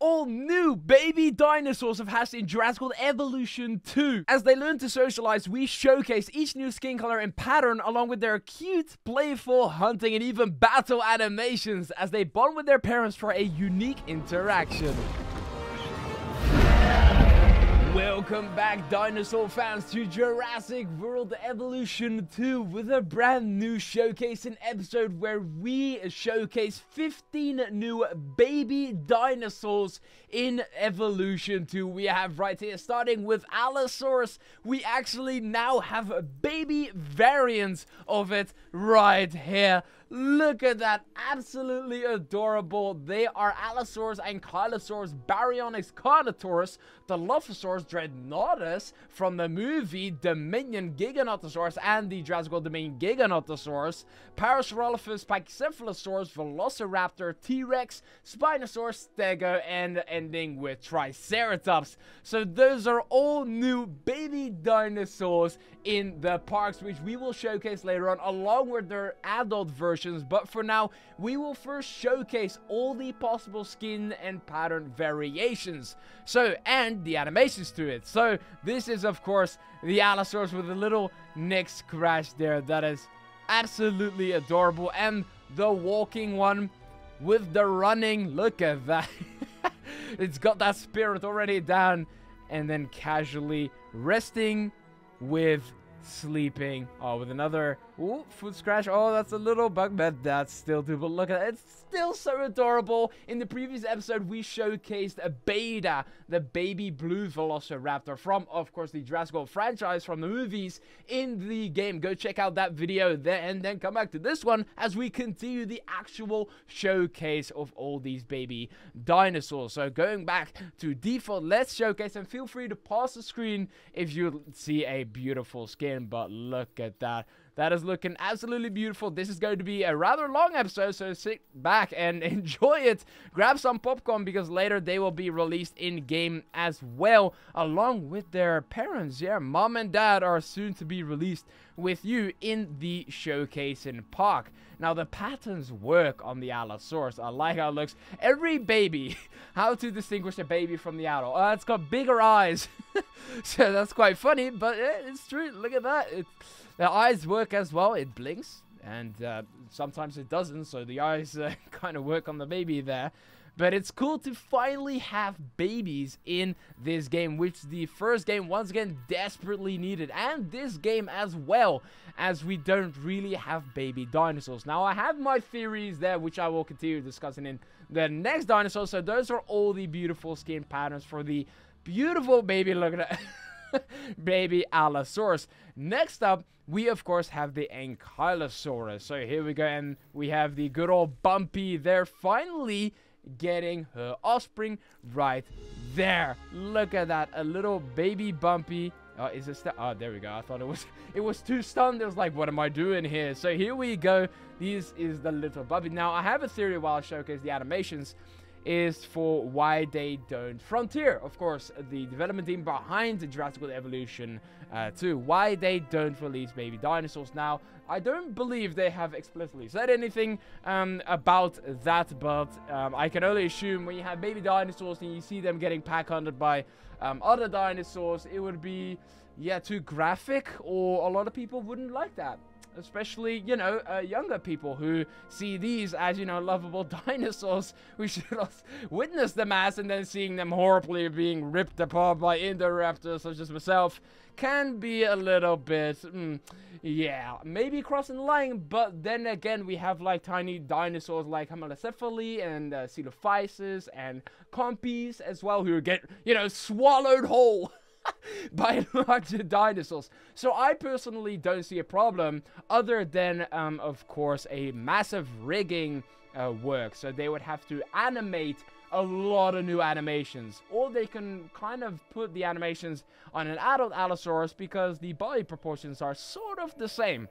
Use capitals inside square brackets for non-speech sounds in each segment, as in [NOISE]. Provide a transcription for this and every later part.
all new baby dinosaurs have Hasty in Jurassic World Evolution 2. As they learn to socialize, we showcase each new skin color and pattern along with their cute, playful hunting and even battle animations as they bond with their parents for a unique interaction. Welcome back, dinosaur fans, to Jurassic World Evolution 2 with a brand new showcase episode where we showcase 15 new baby dinosaurs in Evolution 2. We have right here, starting with Allosaurus, we actually now have a baby variants of it right here. Look at that. Absolutely adorable. They are Allosaurus Ankylosaurus Baryonyx Carnotaurus, Dilophosaurus Dreadnoughtus from the movie Dominion Giganotosaurus and the Jurassic Dominion Giganotosaurus, Parasaurolophus Pachycephalosaurus Velociraptor T-Rex, Spinosaurus Stego, and ending with Triceratops. So those are all new baby dinosaurs in the parks, which we will showcase later on, along with their adult versions. But for now, we will first showcase all the possible skin and pattern variations. So, and the animations to it. So, this is, of course, the Allosaurus with a little neck scratch there. That is absolutely adorable. And the walking one with the running. Look at that. [LAUGHS] it's got that spirit already down. And then casually resting with sleeping. Oh, with another ooh, foot scratch. Oh, that's a little bug, but that's still too. But look at it. It's still so adorable. In the previous episode, we showcased a Beta, the baby blue Velociraptor from, of course, the Jurassic World franchise from the movies in the game. Go check out that video there and then come back to this one as we continue the actual showcase of all these baby dinosaurs. So going back to default, let's showcase and feel free to pause the screen if you see a beautiful skin. But look at that. That is looking absolutely beautiful. This is going to be a rather long episode, so sit back and [LAUGHS] enjoy it. Grab some popcorn because later they will be released in game as well, along with their parents. Yeah, mom and dad are soon to be released with you in the showcase in park. Now, the patterns work on the Allosaurus. I like how it looks. Every baby, [LAUGHS] how to distinguish a baby from the adult. Oh, it's got bigger eyes. [LAUGHS] so that's quite funny, but eh, it's true. Look at that. It, the eyes work as well. It blinks, and uh, sometimes it doesn't, so the eyes uh, [LAUGHS] kind of work on the baby there. But it's cool to finally have babies in this game, which the first game, once again, desperately needed. And this game as well, as we don't really have baby dinosaurs. Now, I have my theories there, which I will continue discussing in the next dinosaur. So those are all the beautiful skin patterns for the beautiful baby. Look at that. [LAUGHS] [LAUGHS] baby Allosaurus. Next up, we of course have the Ankylosaurus. So here we go, and we have the good old Bumpy there, finally getting her offspring right there. Look at that, a little baby Bumpy. Oh, is this the, oh, there we go. I thought it was, [LAUGHS] it was too stunned. It was like, what am I doing here? So here we go. This is the little Bumpy. Now, I have a theory while I showcase the animations is for why they don't. Frontier, of course, the development team behind the Jurassic Evolution uh, 2, why they don't release baby dinosaurs now. I don't believe they have explicitly said anything um, about that, but um, I can only assume when you have baby dinosaurs and you see them getting pack hunted by um, other dinosaurs, it would be, yeah, too graphic, or a lot of people wouldn't like that especially, you know, uh, younger people who see these as, you know, lovable [LAUGHS] dinosaurs. We should witness the mass and then seeing them horribly being ripped apart by Indoraptors such as myself can be a little bit, mm, yeah, maybe crossing the line, but then again, we have like tiny dinosaurs like Homalocephale and uh, Coelophysis and Compies as well who get, you know, swallowed whole. [LAUGHS] [LAUGHS] by larger dinosaurs. So I personally don't see a problem other than, um, of course, a massive rigging uh, work. So they would have to animate a lot of new animations. Or they can kind of put the animations on an adult Allosaurus because the body proportions are sort of the same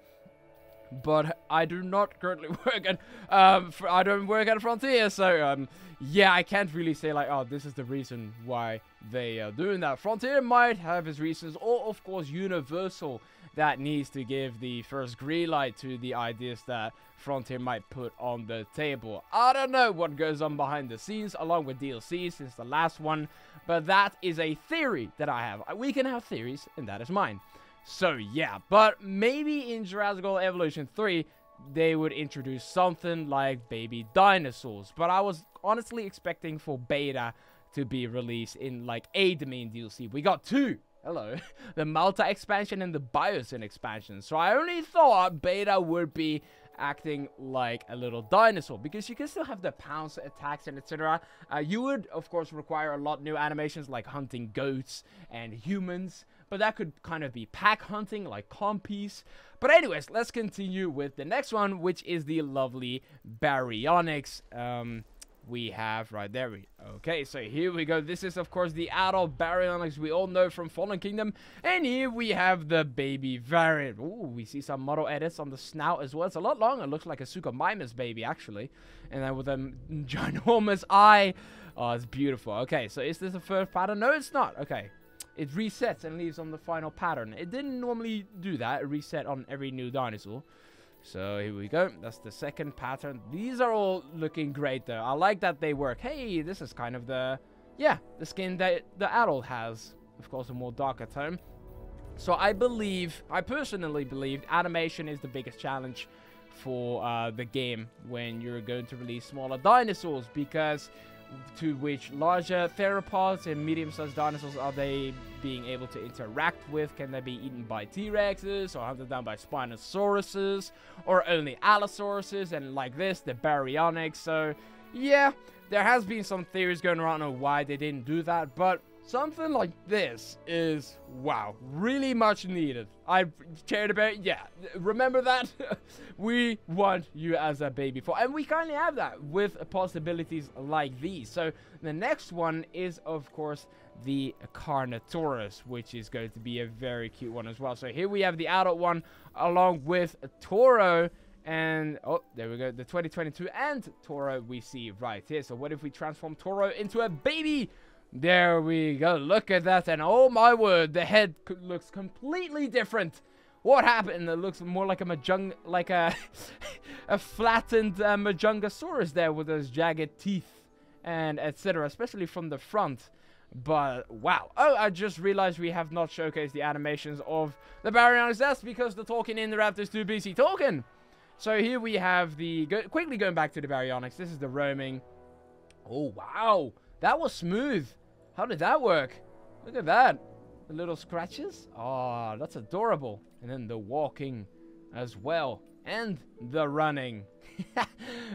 but I do not currently [LAUGHS] work at um I don't work at Frontier, so um yeah, I can't really say like oh this is the reason why they are doing that. Frontier might have his reasons, or of course Universal that needs to give the first green light to the ideas that Frontier might put on the table. I don't know what goes on behind the scenes along with DLC since the last one, but that is a theory that I have. We can have theories, and that is mine. So yeah, but maybe in Jurassic World Evolution 3, they would introduce something like baby dinosaurs. But I was honestly expecting for beta to be released in like a domain DLC. We got two. Hello. [LAUGHS] the Malta expansion and the Biosyn expansion. So I only thought beta would be acting like a little dinosaur because you can still have the pounce attacks and etc. Uh, you would, of course, require a lot new animations like hunting goats and humans, but that could kind of be pack hunting like compies. But anyways, let's continue with the next one, which is the lovely Baryonyx. Um, we have right there. We, okay, so here we go. This is, of course, the adult Baryonyx we all know from Fallen Kingdom. And here we have the baby variant. Ooh, we see some model edits on the snout as well. It's a lot longer. It looks like a Suchomimus baby, actually. And then with a [LAUGHS] ginormous eye. Oh, it's beautiful. Okay, so is this the first pattern? No, it's not. Okay. It resets and leaves on the final pattern. It didn't normally do that. It reset on every new dinosaur. So here we go. That's the second pattern. These are all looking great though. I like that they work. Hey, this is kind of the, yeah, the skin that the adult has. Of course, a more darker tone. So I believe, I personally believe, animation is the biggest challenge for uh, the game when you're going to release smaller dinosaurs because to which larger theropods and medium-sized dinosaurs are they being able to interact with? Can they be eaten by T-Rexes or hunted down by Spinosauruses or only Allosauruses and like this, the Baryonyx? So, yeah, there has been some theories going around on why they didn't do that, but Something like this is, wow, really much needed. I cared about, yeah, remember that? [LAUGHS] we want you as a baby for, and we kindly have that with possibilities like these. So the next one is, of course, the Carnotaurus, which is going to be a very cute one as well. So here we have the adult one along with Toro. And, oh, there we go, the 2022 and Toro we see right here. So what if we transform Toro into a baby? There we go. Look at that. And oh my word, the head looks completely different. What happened? It looks more like a Majung, like a, [LAUGHS] a flattened uh, Majungasaurus there with those jagged teeth and etc. Especially from the front. But wow. Oh, I just realized we have not showcased the animations of the Baryonyx. That's because the talking in the Raptors too busy talking. So here we have the go, quickly going back to the Baryonyx. This is the roaming. Oh wow, that was smooth. How did that work? Look at that. The little scratches. Oh, that's adorable. And then the walking as well. And the running. [LAUGHS]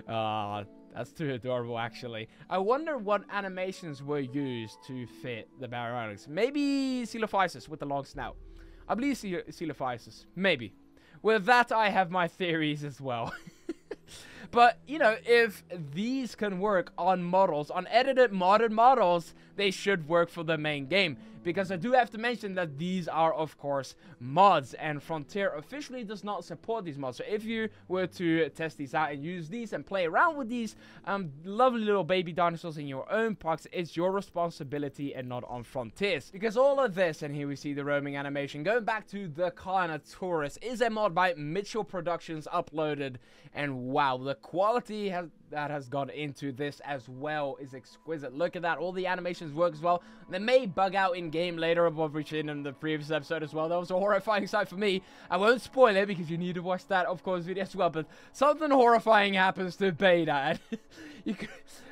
Ah, oh, that's too adorable, actually. I wonder what animations were used to fit the Baryonyx. Maybe Coelophysis with the long snout. I believe Coelophysis. Maybe. With that, I have my theories as well. [LAUGHS] But, you know, if these can work on models, on edited modern models, they should work for the main game. Because I do have to mention that these are, of course, mods. And Frontier officially does not support these mods. So if you were to test these out and use these and play around with these um, lovely little baby dinosaurs in your own parks, it's your responsibility and not on Frontier's. Because all of this, and here we see the roaming animation, going back to the Carnotaurus, is a mod by Mitchell Productions uploaded. And wow, the quality has, that has gone into this as well is exquisite. Look at that. All the animations work as well. They may bug out in game later above seen in the previous episode as well. That was a horrifying sight for me. I won't spoil it because you need to watch that, of course, video as well. But something horrifying happens to Beta. [LAUGHS] you can,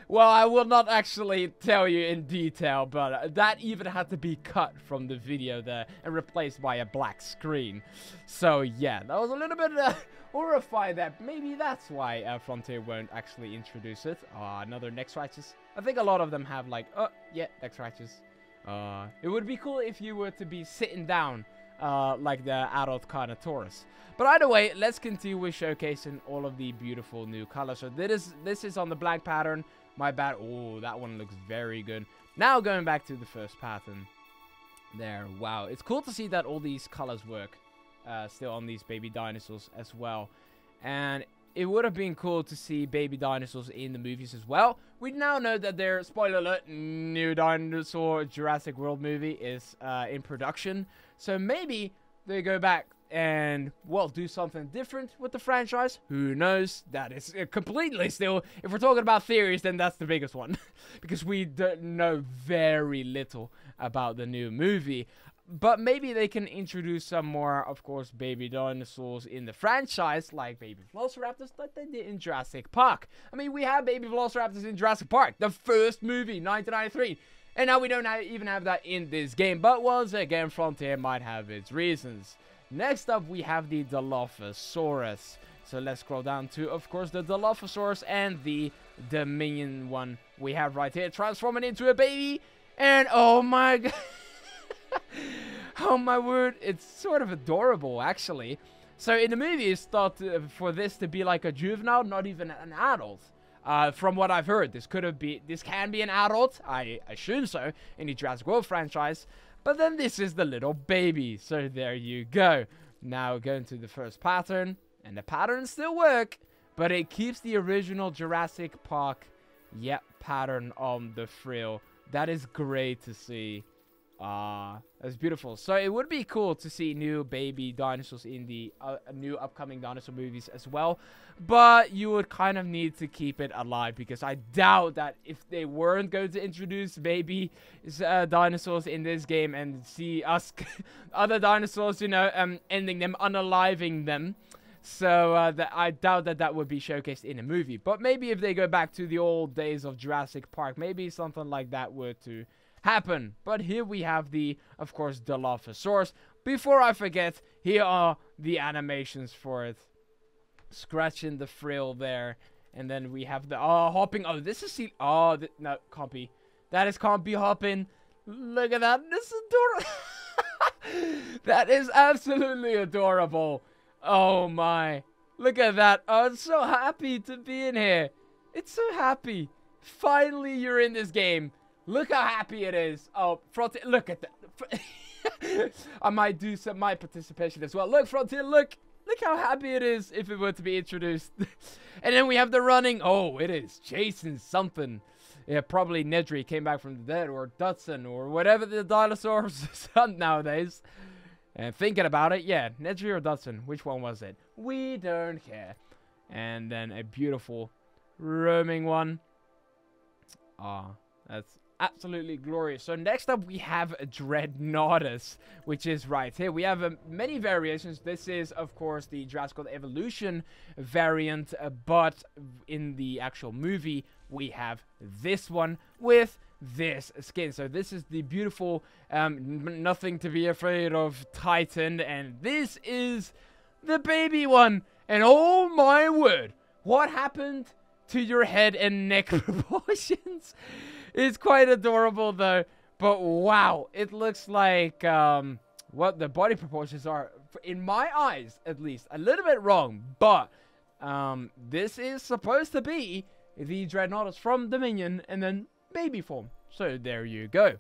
well, I will not actually tell you in detail, but that even had to be cut from the video there and replaced by a black screen. So yeah, that was a little bit uh, horrifying that. Maybe that's why uh, Frontier won't actually introduce it. Uh, another neck scratches. I think a lot of them have like, oh, yeah, neck scratches. Uh, it would be cool if you were to be sitting down uh, like the adult Carnotaurus. But either way, let's continue with showcasing all of the beautiful new colors. So this is, this is on the black pattern. My bad. Oh, that one looks very good. Now going back to the first pattern. There. Wow. It's cool to see that all these colors work uh, still on these baby dinosaurs as well. And it would have been cool to see baby dinosaurs in the movies as well. We now know that their, spoiler alert, new dinosaur Jurassic World movie is uh, in production. So maybe they go back and well do something different with the franchise who knows that is uh, completely still if we're talking about theories then that's the biggest one [LAUGHS] because we don't know very little about the new movie but maybe they can introduce some more of course baby dinosaurs in the franchise like baby velociraptors like they did in jurassic park i mean we have baby velociraptors in jurassic park the first movie 1993 and now we don't even have that in this game but once again frontier might have its reasons Next up, we have the Dilophosaurus. So let's scroll down to, of course, the Dilophosaurus and the Dominion one we have right here. Transforming into a baby. And oh my [LAUGHS] god. Oh my word. It's sort of adorable, actually. So in the movie, it's thought for this to be like a juvenile, not even an adult. Uh, from what I've heard, this could have be this can be an adult. I assume so in the Jurassic World franchise. But then this is the little baby. So there you go. Now going to the first pattern. And the patterns still work. But it keeps the original Jurassic Park yep, pattern on the frill. That is great to see. Ah, uh, that's beautiful. So it would be cool to see new baby dinosaurs in the uh, new upcoming dinosaur movies as well. But you would kind of need to keep it alive because I doubt that if they weren't going to introduce baby uh, dinosaurs in this game and see us [LAUGHS] other dinosaurs, you know, um, ending them, unaliving them. So uh, that I doubt that that would be showcased in a movie. But maybe if they go back to the old days of Jurassic Park, maybe something like that were to happen. But here we have the, of course, Dilophosaurus. Before I forget, here are the animations for it. Scratching the frill there. And then we have the, oh, hopping. Oh, this is, the, oh, no, can't be. That is can't be hopping. Look at that. This is adorable. [LAUGHS] that is absolutely adorable. Oh my. Look at that. Oh, I'm so happy to be in here. It's so happy. Finally, you're in this game. Look how happy it is. Oh, Frontier, look at that. [LAUGHS] I might do some my participation as well. Look, Frontier, look. Look how happy it is if it were to be introduced. [LAUGHS] and then we have the running. Oh, it is Jason something. Yeah, probably Nedry came back from the dead, or Dodgson, or whatever the dinosaurs [LAUGHS] hunt nowadays. And thinking about it, yeah, Nedry or Dodgson, which one was it? We don't care. And then a beautiful roaming one. Ah, oh, that's absolutely glorious. So next up we have a Dreadnoughtus, which is right here. We have uh, many variations. This is, of course, the Jurassic World Evolution variant, uh, but in the actual movie we have this one with this skin. So this is the beautiful, um, nothing to be afraid of Titan, and this is the baby one. And oh my word, what happened to your head and neck [LAUGHS] proportions? It's quite adorable though. But wow, it looks like um, what the body proportions are, in my eyes at least, a little bit wrong. But um, this is supposed to be the Dreadnoughtus from Dominion and then baby form. So there you go.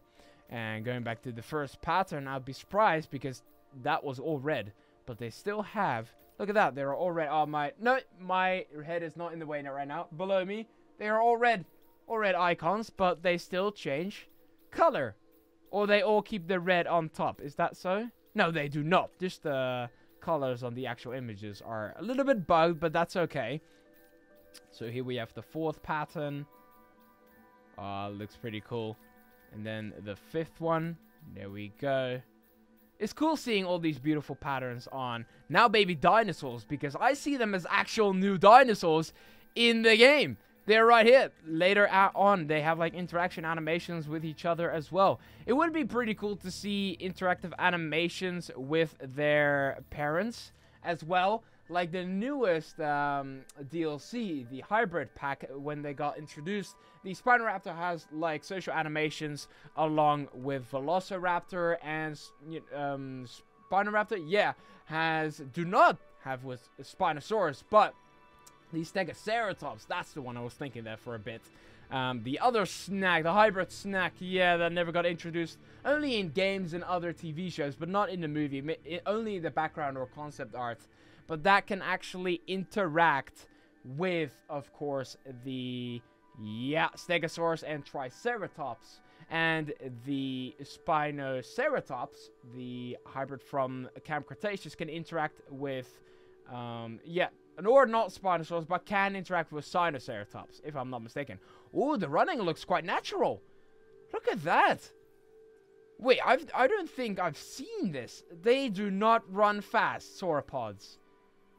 And going back to the first pattern, I'd be surprised because that was all red. But they still have, look at that, they're all red. Oh, my, no, my head is not in the way right now. Below me, they are all red or red icons, but they still change color. Or they all keep the red on top. Is that so? No, they do not. Just the colors on the actual images are a little bit bugged, but that's okay. So here we have the fourth pattern. Uh, looks pretty cool. And then the fifth one. There we go. It's cool seeing all these beautiful patterns on now baby dinosaurs because I see them as actual new dinosaurs in the game. They're right here. Later on, they have like interaction animations with each other as well. It would be pretty cool to see interactive animations with their parents as well. Like the newest um, DLC, the hybrid pack, when they got introduced, the Spinoraptor has like social animations along with Velociraptor and um, Spinoraptor. Yeah, has do not have with Spinosaurus, but the Stegoceratops, that's the one I was thinking there for a bit. Um, the other snack, the hybrid snack, yeah, that never got introduced. Only in games and other TV shows, but not in the movie. only in the background or concept art. But that can actually interact with, of course, the, yeah, Stegosaurus and Triceratops. and the Spinoceratops, the hybrid from Camp Cretaceous, can interact with, um, yeah, or not Spinosaurus, but can interact with Sinoceratops, if I'm not mistaken. Oh, the running looks quite natural. Look at that. Wait, I've, I don't think I've seen this. They do not run fast, sauropods.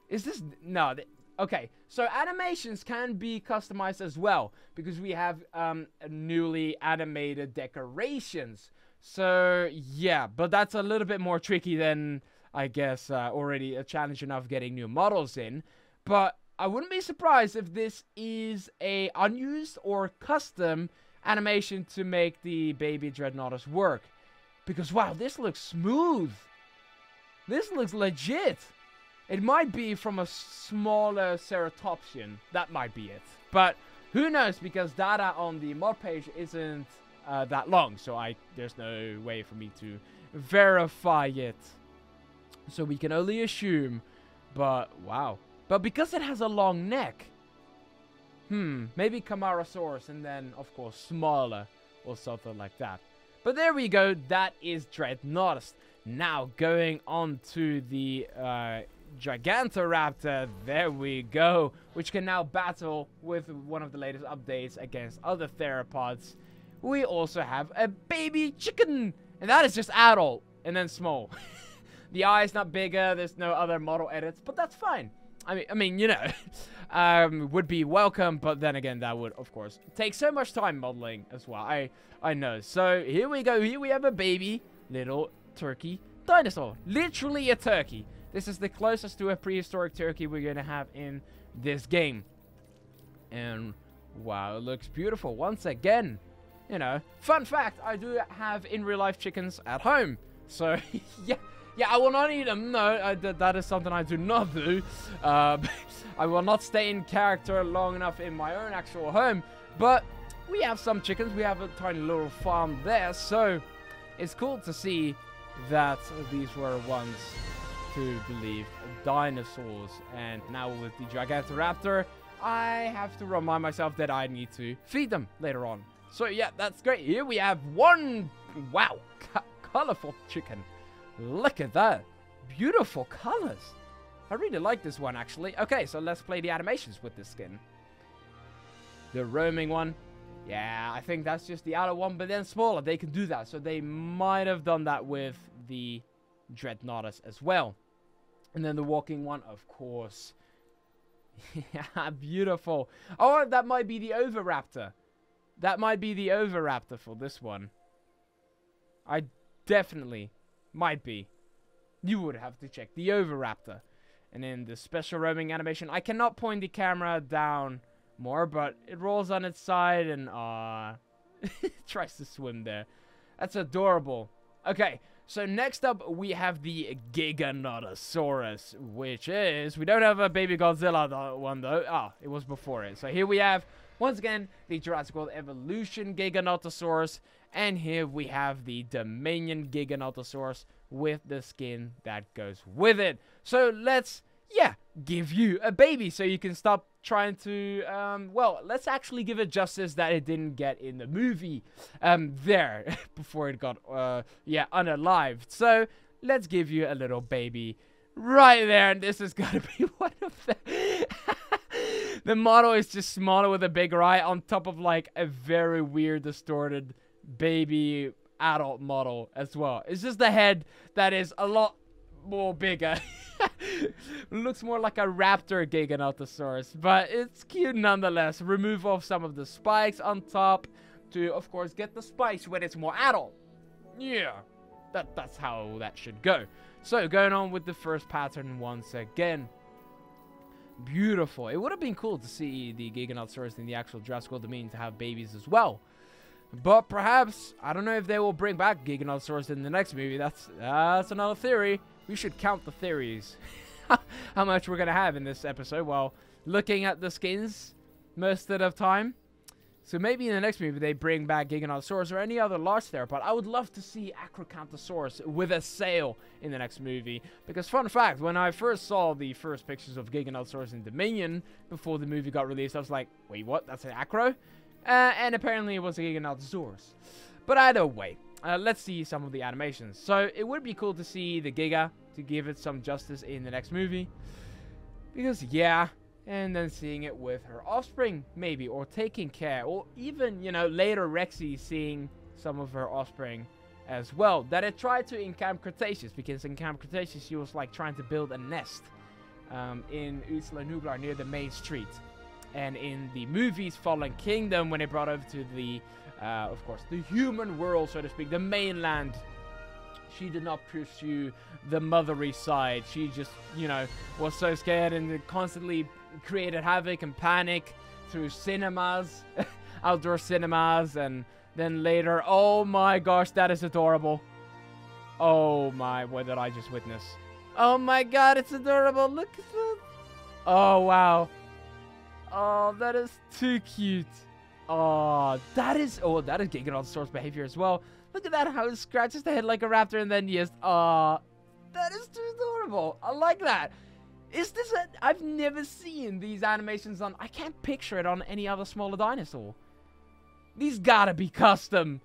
Is this... No, they, okay. So animations can be customized as well, because we have um, newly animated decorations. So, yeah, but that's a little bit more tricky than, I guess, uh, already a challenge enough getting new models in. But I wouldn't be surprised if this is a unused or custom animation to make the baby Dreadnoughtus work. Because, wow, this looks smooth. This looks legit. It might be from a smaller ceratopsian. That might be it. But who knows, because data on the mod page isn't uh, that long. So I there's no way for me to verify it. So we can only assume. But, wow. But because it has a long neck, hmm, maybe Camarasaurus and then, of course, smaller or something like that. But there we go, that is Dreadnoughtus. Now, going on to the uh, Gigantoraptor, there we go, which can now battle with one of the latest updates against other theropods. We also have a baby chicken, and that is just adult, and then small. [LAUGHS] the eye is not bigger, there's no other model edits, but that's fine. I mean, I mean, you know, [LAUGHS] um, would be welcome, but then again, that would, of course, take so much time modeling as well. I, I know. So here we go. Here we have a baby little turkey dinosaur. Literally a turkey. This is the closest to a prehistoric turkey we're going to have in this game. And wow, it looks beautiful once again. You know, fun fact, I do have in real life chickens at home. So, [LAUGHS] yeah, yeah, I will not eat them. No, I, th that is something I do not do. Uh, [LAUGHS] I will not stay in character long enough in my own actual home. But we have some chickens. We have a tiny little farm there. So it's cool to see that these were once, to believe, dinosaurs. And now with the Gigantoraptor, I have to remind myself that I need to feed them later on. So yeah, that's great. Here we have one, wow, [LAUGHS] colorful chicken. Look at that. Beautiful colors. I really like this one, actually. Okay, so let's play the animations with this skin. The roaming one. Yeah, I think that's just the outer one, but then smaller. They can do that. So they might have done that with the Dreadnoughtus as well. And then the walking one, of course. [LAUGHS] yeah, beautiful. Oh, that might be the Oviraptor. That might be the Oviraptor for this one. I definitely might be. You would have to check. The Oviraptor. And then the special roaming animation. I cannot point the camera down more, but it rolls on its side and, uh, [LAUGHS] tries to swim there. That's adorable. Okay, so next up we have the Giganotosaurus, which is, we don't have a Baby Godzilla one though. Ah, it was before it. So here we have, once again, the Jurassic World Evolution Giganotosaurus. And here we have the Dominion Giganotosaurus with the skin that goes with it. So let's, yeah, give you a baby so you can stop trying to, um, well, let's actually give it justice that it didn't get in the movie um, there [LAUGHS] before it got, uh, yeah, unalived. So let's give you a little baby right there. And this is going [LAUGHS] to be one of the... [LAUGHS] the model is just smaller with a bigger eye on top of like a very weird distorted baby adult model as well. It's just the head that is a lot more bigger. [LAUGHS] Looks more like a raptor Giganotosaurus, but it's cute nonetheless. Remove off some of the spikes on top to, of course, get the spikes when it's more adult. Yeah, that, that's how that should go. So, going on with the first pattern once again. Beautiful. It would have been cool to see the Giganotosaurus in the actual Jurassic World Dominion to have babies as well. But perhaps, I don't know if they will bring back Giganotosaurus in the next movie. That's that's another theory. We should count the theories. [LAUGHS] How much we're going to have in this episode while looking at the skins most of the time. So maybe in the next movie they bring back Giganotosaurus or any other large theropod. I would love to see Acrocanthosaurus with a sail in the next movie. Because fun fact, when I first saw the first pictures of Giganotosaurus in Dominion before the movie got released, I was like, wait, what? That's an Acro? Uh, and apparently it was a Giganotosaurus. But either way, uh, let's see some of the animations. So it would be cool to see the Giga to give it some justice in the next movie. Because yeah, and then seeing it with her offspring maybe, or taking care, or even, you know, later Rexy seeing some of her offspring as well. That it tried to in Camp Cretaceous, because in Camp Cretaceous she was like trying to build a nest um, in Isla Nublar near the main street. And in the movies Fallen Kingdom, when it brought over to the, uh, of course, the human world, so to speak, the mainland, she did not pursue the mothery side. She just, you know, was so scared and constantly created havoc and panic through cinemas, [LAUGHS] outdoor cinemas, and then later, oh my gosh, that is adorable. Oh my, what did I just witness? Oh my god, it's adorable. Look at that. Oh, wow. Oh, that is too cute. Oh, that is... Oh, that is Giganotosaurus behavior as well. Look at that, how it scratches the head like a raptor and then just... Oh, that is too adorable. I like that. Is this a... I've never seen these animations on... I can't picture it on any other smaller dinosaur. These gotta be custom.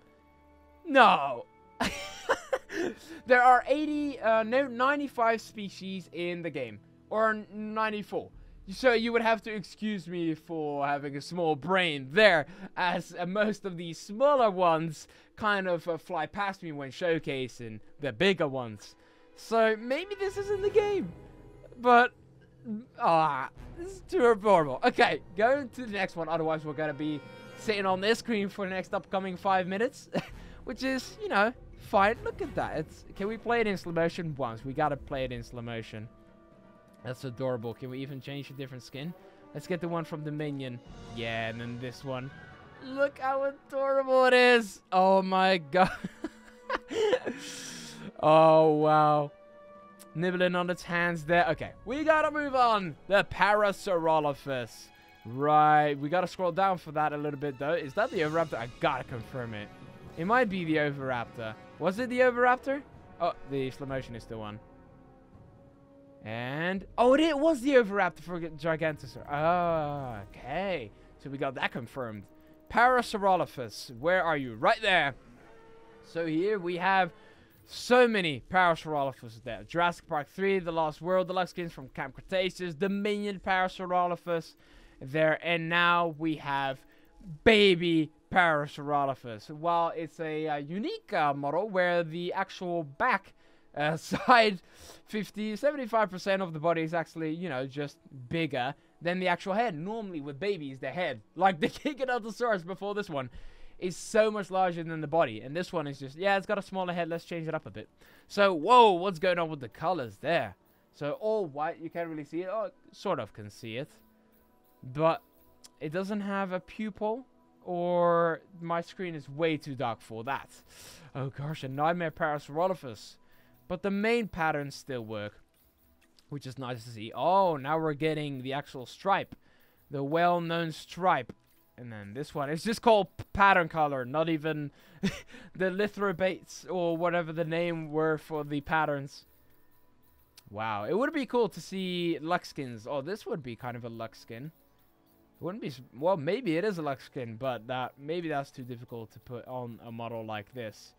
No. [LAUGHS] there are 80, uh, no, 95 species in the game. Or 94. So you would have to excuse me for having a small brain there, as uh, most of the smaller ones kind of uh, fly past me when showcasing the bigger ones. So maybe this isn't the game. But, ah, this is too adorable. Okay, going to the next one, otherwise we're gonna be sitting on this screen for the next upcoming five minutes. [LAUGHS] which is, you know, fine. Look at that. It's Can we play it in slow motion once? We gotta play it in slow motion. That's adorable. Can we even change a different skin? Let's get the one from Dominion. Yeah, and then this one. Look how adorable it is. Oh my god. [LAUGHS] oh, wow. Nibbling on its hands there. Okay, we gotta move on. The Parasaurolophus. Right, we gotta scroll down for that a little bit though. Is that the Oviraptor? I gotta confirm it. It might be the Oviraptor. Was it the Oviraptor? Oh, the slow motion is the one. And, oh, it was the Oviraptor for Gigantosaur. Oh, okay. So we got that confirmed. Parasaurolophus, where are you? Right there. So here we have so many Parasaurolophus there. Jurassic Park 3, The Lost World, Deluxe skins from Camp Cretaceous, Dominion Parasaurolophus there. And now we have baby Parasaurolophus. While it's a uh, unique uh, model where the actual back uh, [LAUGHS] side 50 75% of the body is actually you know just bigger than the actual head. Normally with babies the head [LAUGHS] like the Giganotosaurus before this one is so much larger than the body. And this one is just yeah it's got a smaller head. Let's change it up a bit. So whoa what's going on with the colors there? So all white. You can't really see it. Oh sort of can see it. But it doesn't have a pupil or my screen is way too dark for that. Oh gosh a nightmare parasaurolophus but the main patterns still work, which is nice to see. Oh, now we're getting the actual stripe. The well-known stripe. And then this one, it's just called pattern color, not even [LAUGHS] the lithobates or whatever the name were for the patterns. Wow, it would be cool to see Lux skins. Oh, this would be kind of a Lux skin. It wouldn't be, well, maybe it is a Lux skin, but that maybe that's too difficult to put on a model like this.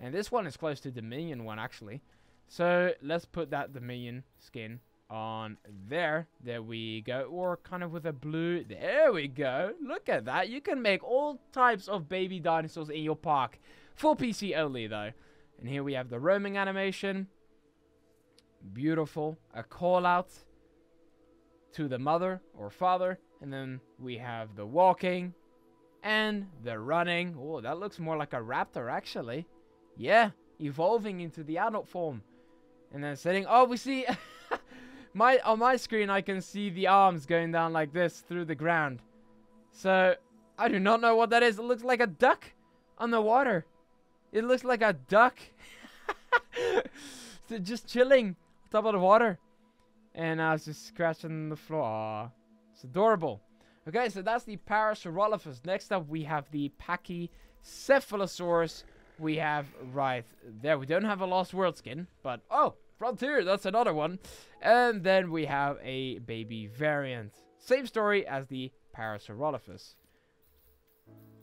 And this one is close to the Dominion one, actually. So let's put that Dominion skin on there. There we go. Or kind of with a blue. There we go. Look at that. You can make all types of baby dinosaurs in your park. For PC only, though. And here we have the roaming animation. Beautiful. A call out to the mother or father. And then we have the walking and the running. Oh, that looks more like a raptor, actually. Yeah, evolving into the adult form. And then setting. Oh, we see. [LAUGHS] my on my screen, I can see the arms going down like this through the ground. So I do not know what that is. It looks like a duck on the water. It looks like a duck. [LAUGHS] so just chilling on top of the water. And I was just scratching the floor. Aww. It's adorable. Okay, so that's the Parasaurolophus. Next up, we have the Pachycephalosaurus. We have, right there, we don't have a Lost World skin, but, oh, Frontier, that's another one. And then we have a baby variant. Same story as the Parasaurolophus.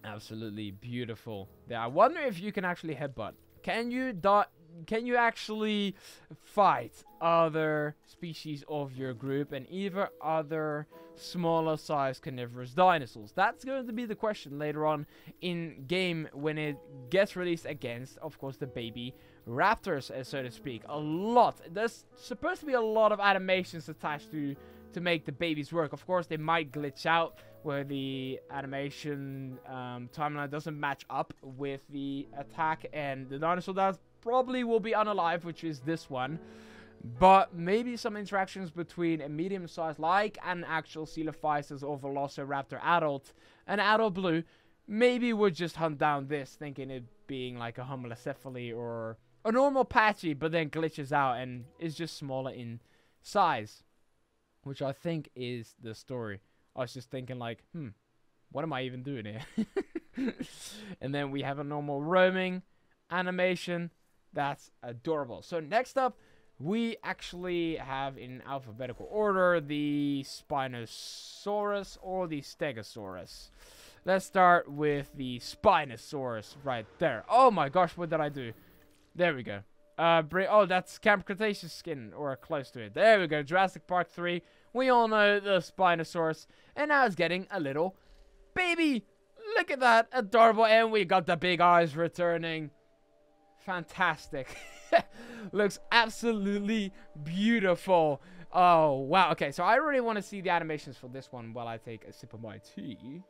Absolutely beautiful. There, I wonder if you can actually headbutt. Can you dot? Can you actually fight other species of your group and even other smaller sized carnivorous dinosaurs? That's going to be the question later on in game when it gets released against, of course, the baby raptors, uh, so to speak. A lot. There's supposed to be a lot of animations attached to to make the babies work. Of course, they might glitch out where the animation um, timeline doesn't match up with the attack and the dinosaur that probably will be unalive, which is this one. But maybe some interactions between a medium size, like an actual Coelophysis or Velociraptor adult, an adult blue, maybe would just hunt down this, thinking it being like a homalocephale or a normal patchy, but then glitches out and is just smaller in size which I think is the story. I was just thinking like, hmm, what am I even doing here? [LAUGHS] and then we have a normal roaming animation. That's adorable. So next up, we actually have in alphabetical order the Spinosaurus or the Stegosaurus. Let's start with the Spinosaurus right there. Oh my gosh, what did I do? There we go. Uh, oh, that's Camp Cretaceous skin, or close to it. There we go, Jurassic Park 3. We all know the Spinosaurus, and now it's getting a little baby. Look at that, adorable, and we got the big eyes returning. Fantastic. [LAUGHS] Looks absolutely beautiful. Oh, wow. Okay, so I really want to see the animations for this one while I take a sip of my tea.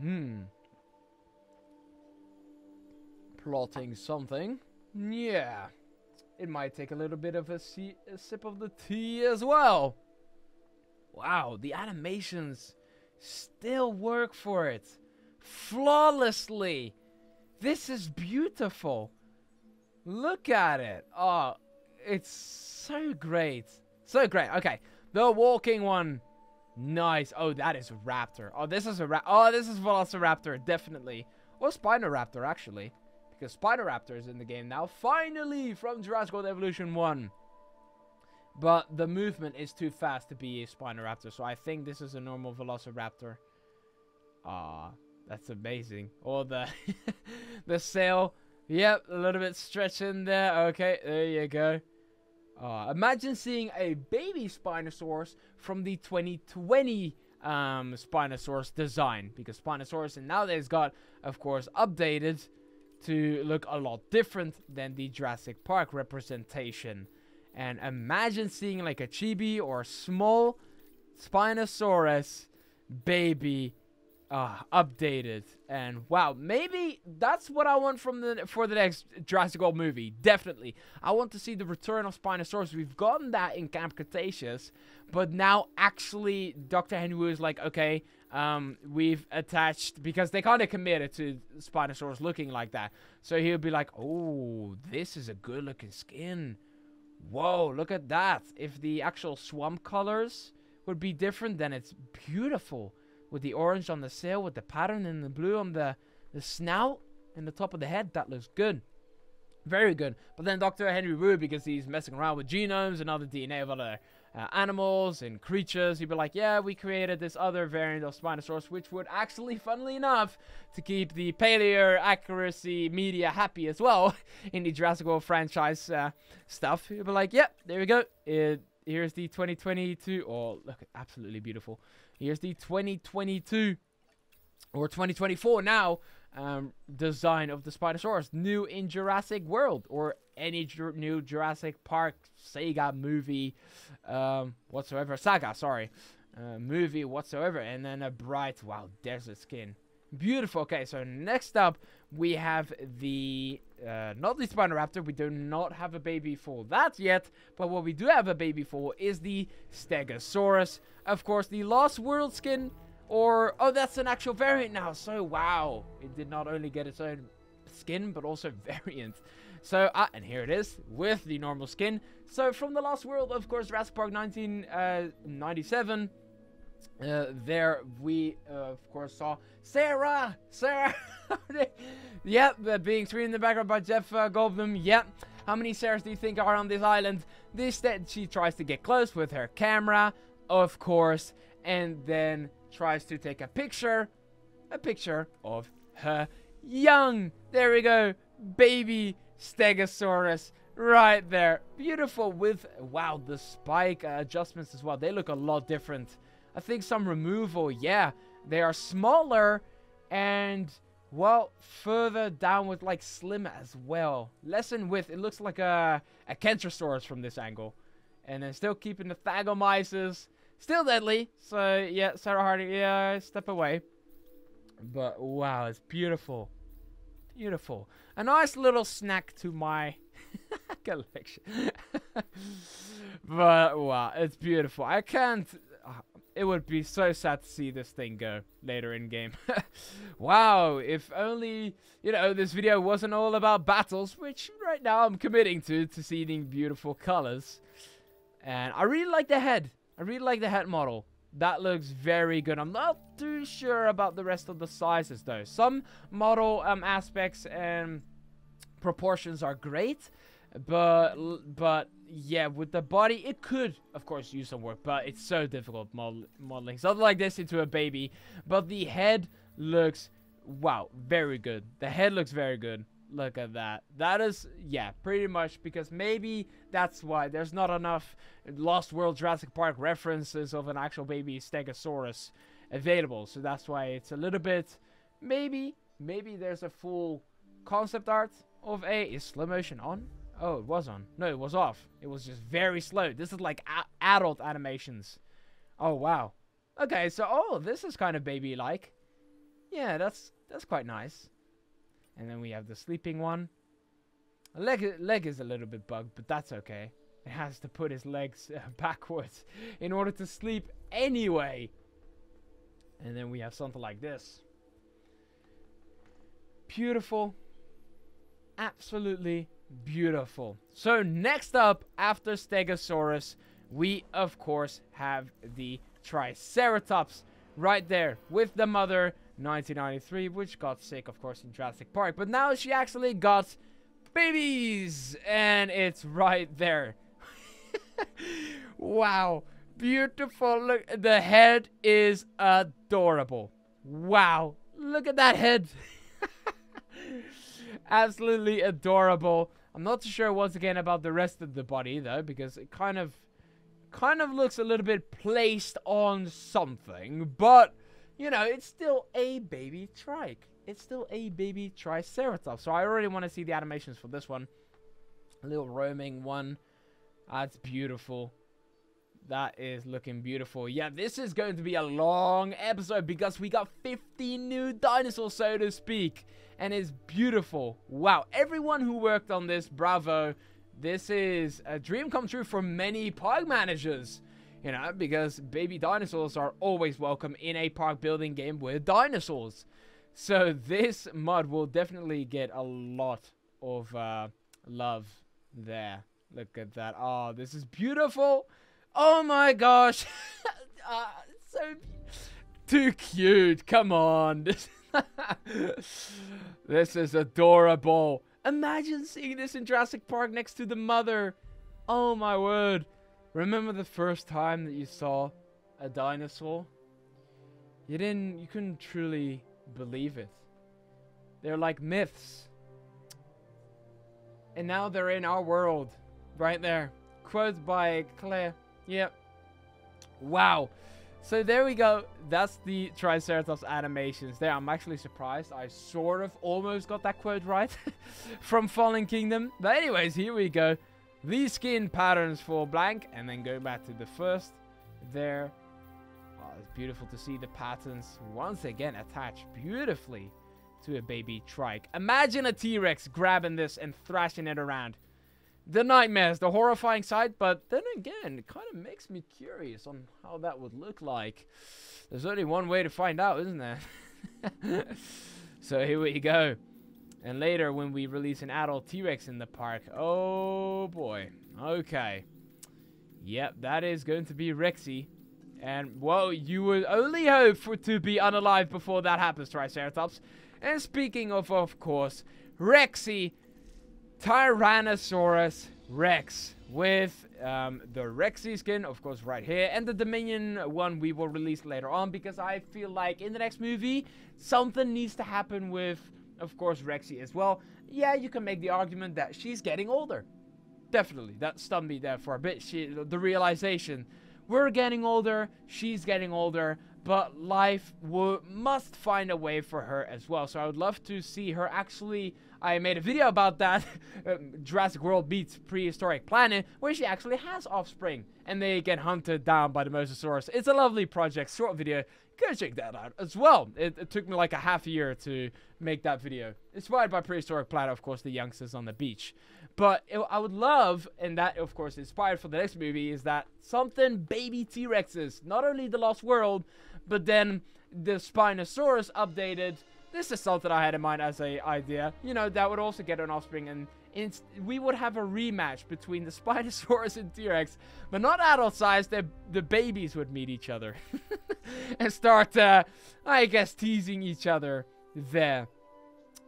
Hmm plotting something. Yeah. It might take a little bit of a, a sip of the tea as well. Wow, the animations still work for it. Flawlessly. This is beautiful. Look at it. Oh, it's so great. So great. Okay, the walking one. Nice. Oh, that is a raptor. Oh, this is a ra Oh, this is Velociraptor, definitely. Or Spinoraptor, actually. Because Spinoraptor is in the game now, finally, from Jurassic World Evolution 1. But the movement is too fast to be a Spinoraptor, so I think this is a normal Velociraptor. Ah, that's amazing. Or the, [LAUGHS] the sail. Yep, a little bit stretching there. Okay, there you go. Uh, imagine seeing a baby Spinosaurus from the 2020 um, Spinosaurus design. Because Spinosaurus and nowadays got, of course, updated to look a lot different than the Jurassic Park representation. And imagine seeing like a chibi or small Spinosaurus baby uh, updated. And wow, maybe that's what I want from the for the next Jurassic World movie. Definitely. I want to see the return of Spinosaurus. We've gotten that in Camp Cretaceous, but now actually Dr. Henry is like, okay, um, we've attached because they kind of committed to Spinosaurus looking like that. So he'll be like, "Oh, this is a good-looking skin. Whoa, look at that! If the actual swamp colors would be different, then it's beautiful with the orange on the sail, with the pattern and the blue on the the snout and the top of the head. That looks good." Very good. But then Dr. Henry Wu, because he's messing around with genomes and other DNA of other uh, animals and creatures. He'd be like, yeah, we created this other variant of Spinosaurus, which would actually, funnily enough, to keep the paleo accuracy media happy as well [LAUGHS] in the Jurassic World franchise uh, stuff. He'd be like, yep, yeah, there we go. It, here's the 2022. Oh, look, absolutely beautiful. Here's the 2022 or 2024 now um, design of the Spinosaurus, new in Jurassic World or any new Jurassic Park Sega movie um, whatsoever. Saga, sorry. Uh, movie whatsoever. And then a bright, wow, desert skin. Beautiful. Okay, so next up, we have the, uh, not the Spinoraptor. We do not have a baby for that yet. But what we do have a baby for is the Stegosaurus. Of course, the Lost World skin. Or, oh, that's an actual variant now. So, wow. It did not only get its own skin, but also [LAUGHS] variant. So, uh, and here it is with the normal skin. So, from the Lost World, of course, Jurassic Park 1997. Uh, uh, there we, uh, of course, saw Sarah! Sarah! [LAUGHS] yep, uh, being screamed in the background by Jeff uh, Goldblum. Yep. How many Sarahs do you think are on this island? This that she tries to get close with her camera, of course, and then tries to take a picture a picture of her young. There we go. Baby Stegosaurus right there. Beautiful with, wow, the spike adjustments as well. They look a lot different. I think some removal, yeah. They are smaller and, well, further down with like slim as well. Less in width. It looks like a, a Kentrosaurus from this angle. And then still keeping the Thagomizers. Still deadly. So, yeah, Sarah Harding, yeah, step away. But, wow, it's beautiful. Beautiful. A nice little snack to my [LAUGHS] collection. [LAUGHS] but, wow, it's beautiful. I can't... It would be so sad to see this thing go later in game. [LAUGHS] wow, if only, you know, this video wasn't all about battles, which right now I'm committing to, to seeing beautiful colors. And I really like the head. I really like the head model. That looks very good. I'm not too sure about the rest of the sizes though. Some model um, aspects and proportions are great, but but yeah, with the body, it could of course use some work, but it's so difficult model modeling something like this into a baby. But the head looks wow, very good. The head looks very good. Look at that. That is, yeah, pretty much because maybe that's why there's not enough Lost World Jurassic Park references of an actual baby Stegosaurus available. So that's why it's a little bit, maybe, maybe there's a full concept art of a, is slow motion on? Oh, it was on. No, it was off. It was just very slow. This is like adult animations. Oh, wow. Okay, so, oh, this is kind of baby-like. Yeah, that's, that's quite nice. And then we have the sleeping one. leg, leg is a little bit bugged, but that's okay. It has to put his legs uh, [LAUGHS] backwards in order to sleep anyway. And then we have something like this. Beautiful. Absolutely beautiful. So next up, after Stegosaurus, we of course have the Triceratops right there with the mother 1993, which got sick, of course, in Jurassic Park. But now she actually got babies, and it's right there. [LAUGHS] wow, beautiful. Look, the head is adorable. Wow, look at that head. [LAUGHS] Absolutely adorable. I'm not too sure once again about the rest of the body though, because it kind of kind of looks a little bit placed on something, but you know, it's still a baby trike. It's still a baby triceratops. So I already want to see the animations for this one. A little roaming one. Ah, That's beautiful. That is looking beautiful. Yeah, this is going to be a long episode because we got 50 new dinosaurs, so to speak. And it's beautiful. Wow, everyone who worked on this, bravo. This is a dream come true for many park managers. You know, because baby dinosaurs are always welcome in a park building game with dinosaurs. So this mod will definitely get a lot of uh, love there. Look at that. Oh, this is beautiful. Oh my gosh. [LAUGHS] uh, so too cute. Come on. [LAUGHS] this is adorable. Imagine seeing this in Jurassic Park next to the mother. Oh my word. Remember the first time that you saw a dinosaur? You didn't, you couldn't truly believe it. They're like myths. And now they're in our world. Right there. Quote by Claire. Yep. Wow. So there we go. That's the Triceratops animations there. I'm actually surprised. I sort of almost got that quote right [LAUGHS] from Fallen Kingdom. But anyways, here we go these skin patterns for blank and then go back to the first there oh, it's beautiful to see the patterns once again attached beautifully to a baby trike imagine a t-rex grabbing this and thrashing it around the nightmares the horrifying sight but then again it kind of makes me curious on how that would look like there's only one way to find out isn't there [LAUGHS] so here we go and later, when we release an adult T-Rex in the park, oh boy. Okay. Yep, that is going to be Rexy. And, well, you would only hope for to be unalive before that happens, Triceratops. And speaking of, of course, Rexy, Tyrannosaurus, Rex with um, the Rexy skin, of course, right here, and the Dominion one we will release later on because I feel like in the next movie something needs to happen with, of course, Rexy as well. Yeah, you can make the argument that she's getting older. Definitely, that stunned me there for a bit. She, the realization, we're getting older, she's getting older, but life must find a way for her as well. So I would love to see her actually I made a video about that, [LAUGHS] um, Jurassic World beats Prehistoric Planet, where she actually has offspring, and they get hunted down by the Mosasaurus. It's a lovely project, short video, go check that out as well. It, it, took me like a half year to make that video. Inspired by Prehistoric Planet, of course, the youngsters on the beach. But it, I would love, and that, of course, inspired for the next movie, is that something baby T-Rexes, not only The Lost World, but then the Spinosaurus updated this is something I had in mind as a idea. You know, that would also get an offspring and we would have a rematch between the [LAUGHS] Spinosaurus and T-Rex, but not adult size, the, the babies would meet each other [LAUGHS] and start, uh, I guess, teasing each other there.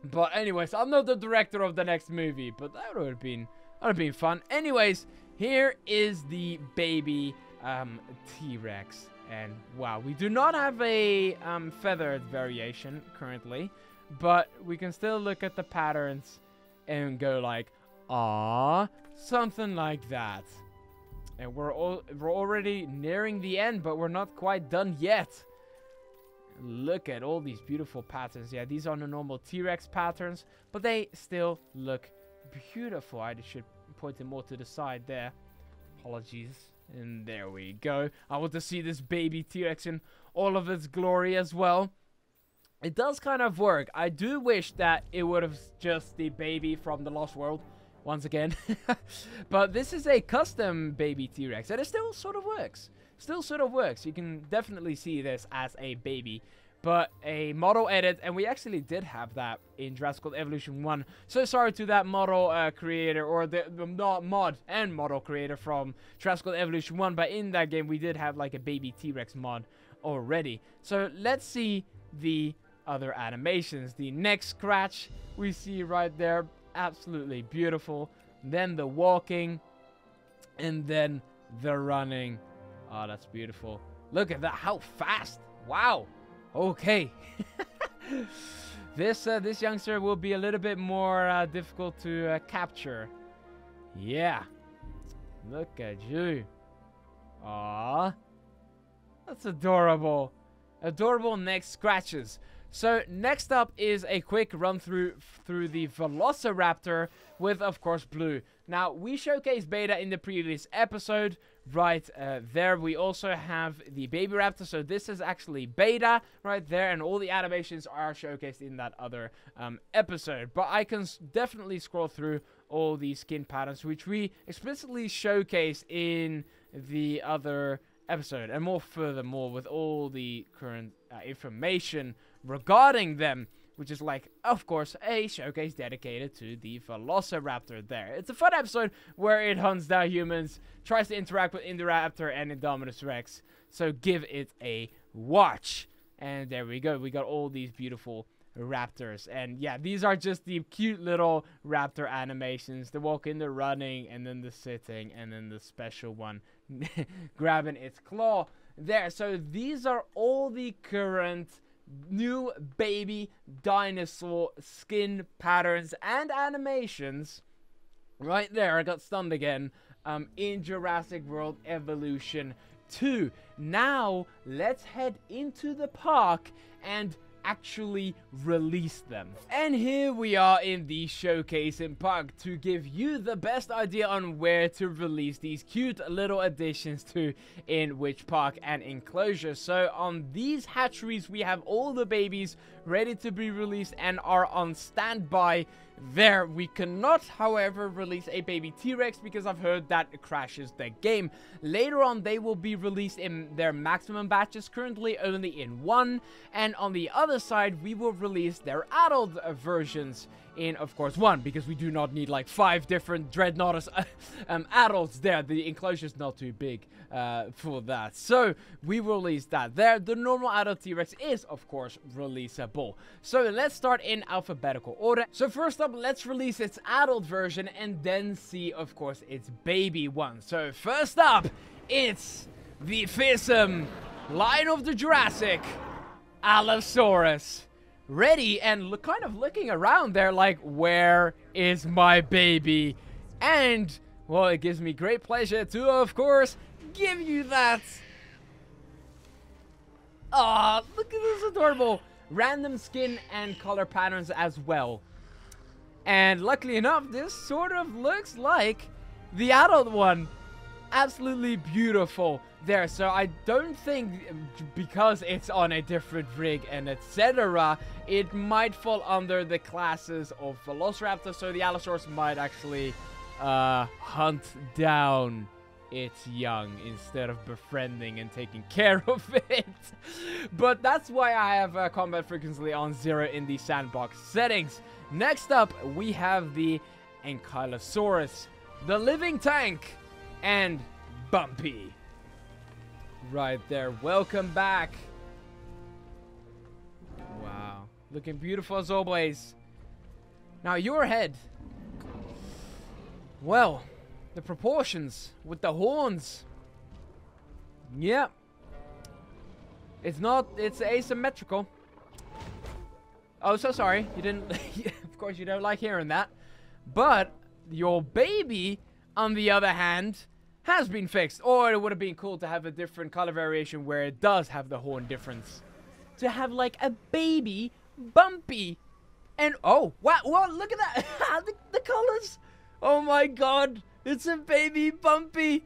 But anyways, I'm not the director of the next movie, but that would have been, that would have been fun. Anyways, here is the baby um, T-Rex. And wow, we do not have a um, feathered variation currently, but we can still look at the patterns and go like, ah, something like that. And we're all we're already nearing the end, but we're not quite done yet. Look at all these beautiful patterns. Yeah, these are the normal T-Rex patterns, but they still look beautiful. I should point them more to the side there. Apologies. And there we go. I want to see this baby T-Rex in all of its glory as well. It does kind of work. I do wish that it would have just the baby from the Lost World once again. [LAUGHS] but this is a custom baby T-Rex and it still sort of works. Still sort of works. You can definitely see this as a baby but a model edit, and we actually did have that in Jurassic World Evolution 1. So sorry to that model uh, creator, or the, the mod and model creator from Jurassic World Evolution 1, but in that game we did have like a baby T-Rex mod already. So let's see the other animations. The neck scratch we see right there, absolutely beautiful. Then the walking, and then the running. Oh, that's beautiful. Look at that, how fast. Wow. Okay. [LAUGHS] this uh, this youngster will be a little bit more uh, difficult to uh, capture. Yeah. Look at you. Ah, That's adorable. Adorable neck scratches. So next up is a quick run through through the Velociraptor with of course Blue. Now we showcased Beta in the previous episode right uh, there. We also have the Baby Raptor. So this is actually Beta right there and all the animations are showcased in that other um, episode. But I can definitely scroll through all these skin patterns which we explicitly showcase in the other episode and more furthermore with all the current uh, information regarding them, which is like, of course, a showcase dedicated to the Velociraptor there. It's a fun episode where it hunts down humans, tries to interact with Indoraptor and Indominus Rex, so give it a watch. And there we go, we got all these beautiful raptors. And yeah, these are just the cute little raptor animations. The walking, the running, and then the sitting, and then the special one [LAUGHS] grabbing its claw there. So these are all the current new baby dinosaur skin patterns and animations right there. I got stunned again. Um, in Jurassic World Evolution 2. Now, let's head into the park and actually release them. And here we are in the showcase in park to give you the best idea on where to release these cute little additions to in which park and enclosure. So on these hatcheries we have all the babies ready to be released and are on standby there. We cannot, however, release a baby T-Rex because I've heard that crashes the game. Later on, they will be released in their maximum batches, currently only in one. And on the other side, we will release their adult versions in, of course, one, because we do not need like five different Dreadnoughtus [LAUGHS] um, adults there. The enclosure's not too big uh, for that. So we release that there. The normal adult T-Rex is, of course, releasable. So let's start in alphabetical order. So first up, let's release its adult version and then see, of course, its baby one. So first up, it's the fearsome Lion of the Jurassic, Allosaurus ready and look, kind of looking around there like, where is my baby? And, well, it gives me great pleasure to, of course, give you that. Ah, look at this adorable random skin and color patterns as well. And luckily enough, this sort of looks like the adult one. Absolutely beautiful there. So I don't think because it's on a different rig and etc., it might fall under the classes of Velociraptor. So the Allosaurus might actually uh, hunt down its young instead of befriending and taking [LAUGHS] care of it. but that's why I have uh, combat frequency on zero in the sandbox settings. Next up, we have the Ankylosaurus, the living tank, and Bumpy. Right there. Welcome back. Wow. Looking beautiful as always. Now, your head. Well, the proportions with the horns. Yep. It's not, it's asymmetrical. Oh, so sorry. You didn't, [LAUGHS] of course you don't like hearing that. But, your baby, on the other hand, has been fixed. Or it would have been cool to have a different color variation where it does have the horn difference. To have like a baby bumpy. And oh, wow, wow look at that. [LAUGHS] Ah, the, the colors. Oh my god. It's a baby bumpy.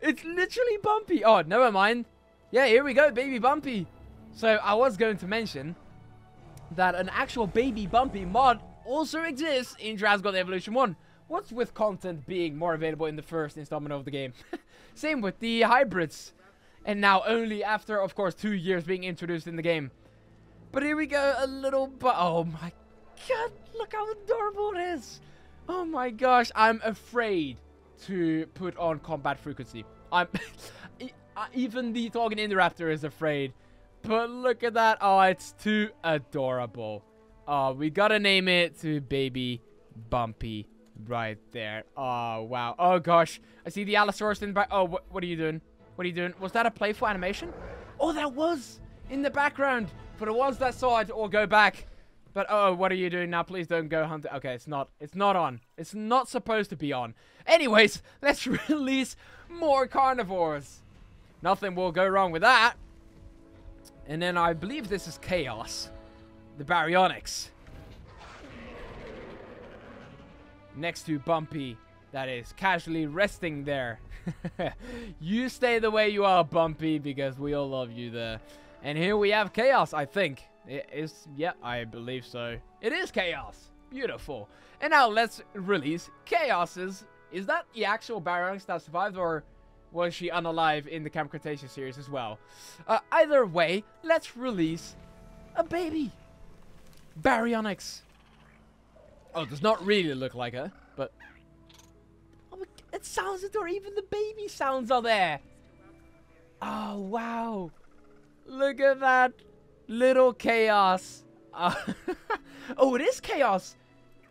It's literally bumpy. Oh, never mind. Yeah, here we go, baby bumpy. So I was going to mention that an actual baby bumpy mod also exists in World Evolution 1. What's with content being more available in the first installment of the game? [LAUGHS] Same with the hybrids. And now only after, of course, two years being introduced in the game. But here we go, a little but Oh my god, look how adorable it is. Oh my gosh, I'm afraid to put on combat frequency. I'm... [LAUGHS] Uh, even the talking Indoraptor is afraid. But look at that. Oh, it's too adorable. Oh, we gotta name it to Baby Bumpy right there. Oh, wow. Oh, gosh. I see the Allosaurus in the back. Oh, what, what are you doing? What are you doing? Was that a playful animation? Oh, that was in the background. For the ones that saw it, or go back. But, oh, what are you doing now? Please don't go hunt. Okay, it's not. It's not on. It's not supposed to be on. Anyways, [LAUGHS] let's [LAUGHS] release more carnivores. Nothing will go wrong with that. And then I believe this is Chaos. The Baryonyx. Next to Bumpy that is casually resting there. [LAUGHS] you stay the way you are, Bumpy, because we all love you there. And here we have Chaos, I think. It is, yeah, I believe so. It is Chaos. Beautiful. And now let's release Chaos's. Is that the actual Baryonyx that survived, or was she unalive in the Camp Cretaceous series as well? Uh, either way, let's release a baby. Baryonyx. Oh, it does not really look like her, but... Oh, it sounds adorable. Even the baby sounds are there. Oh, wow. Look at that. Little chaos. Uh, [LAUGHS] oh, it is chaos.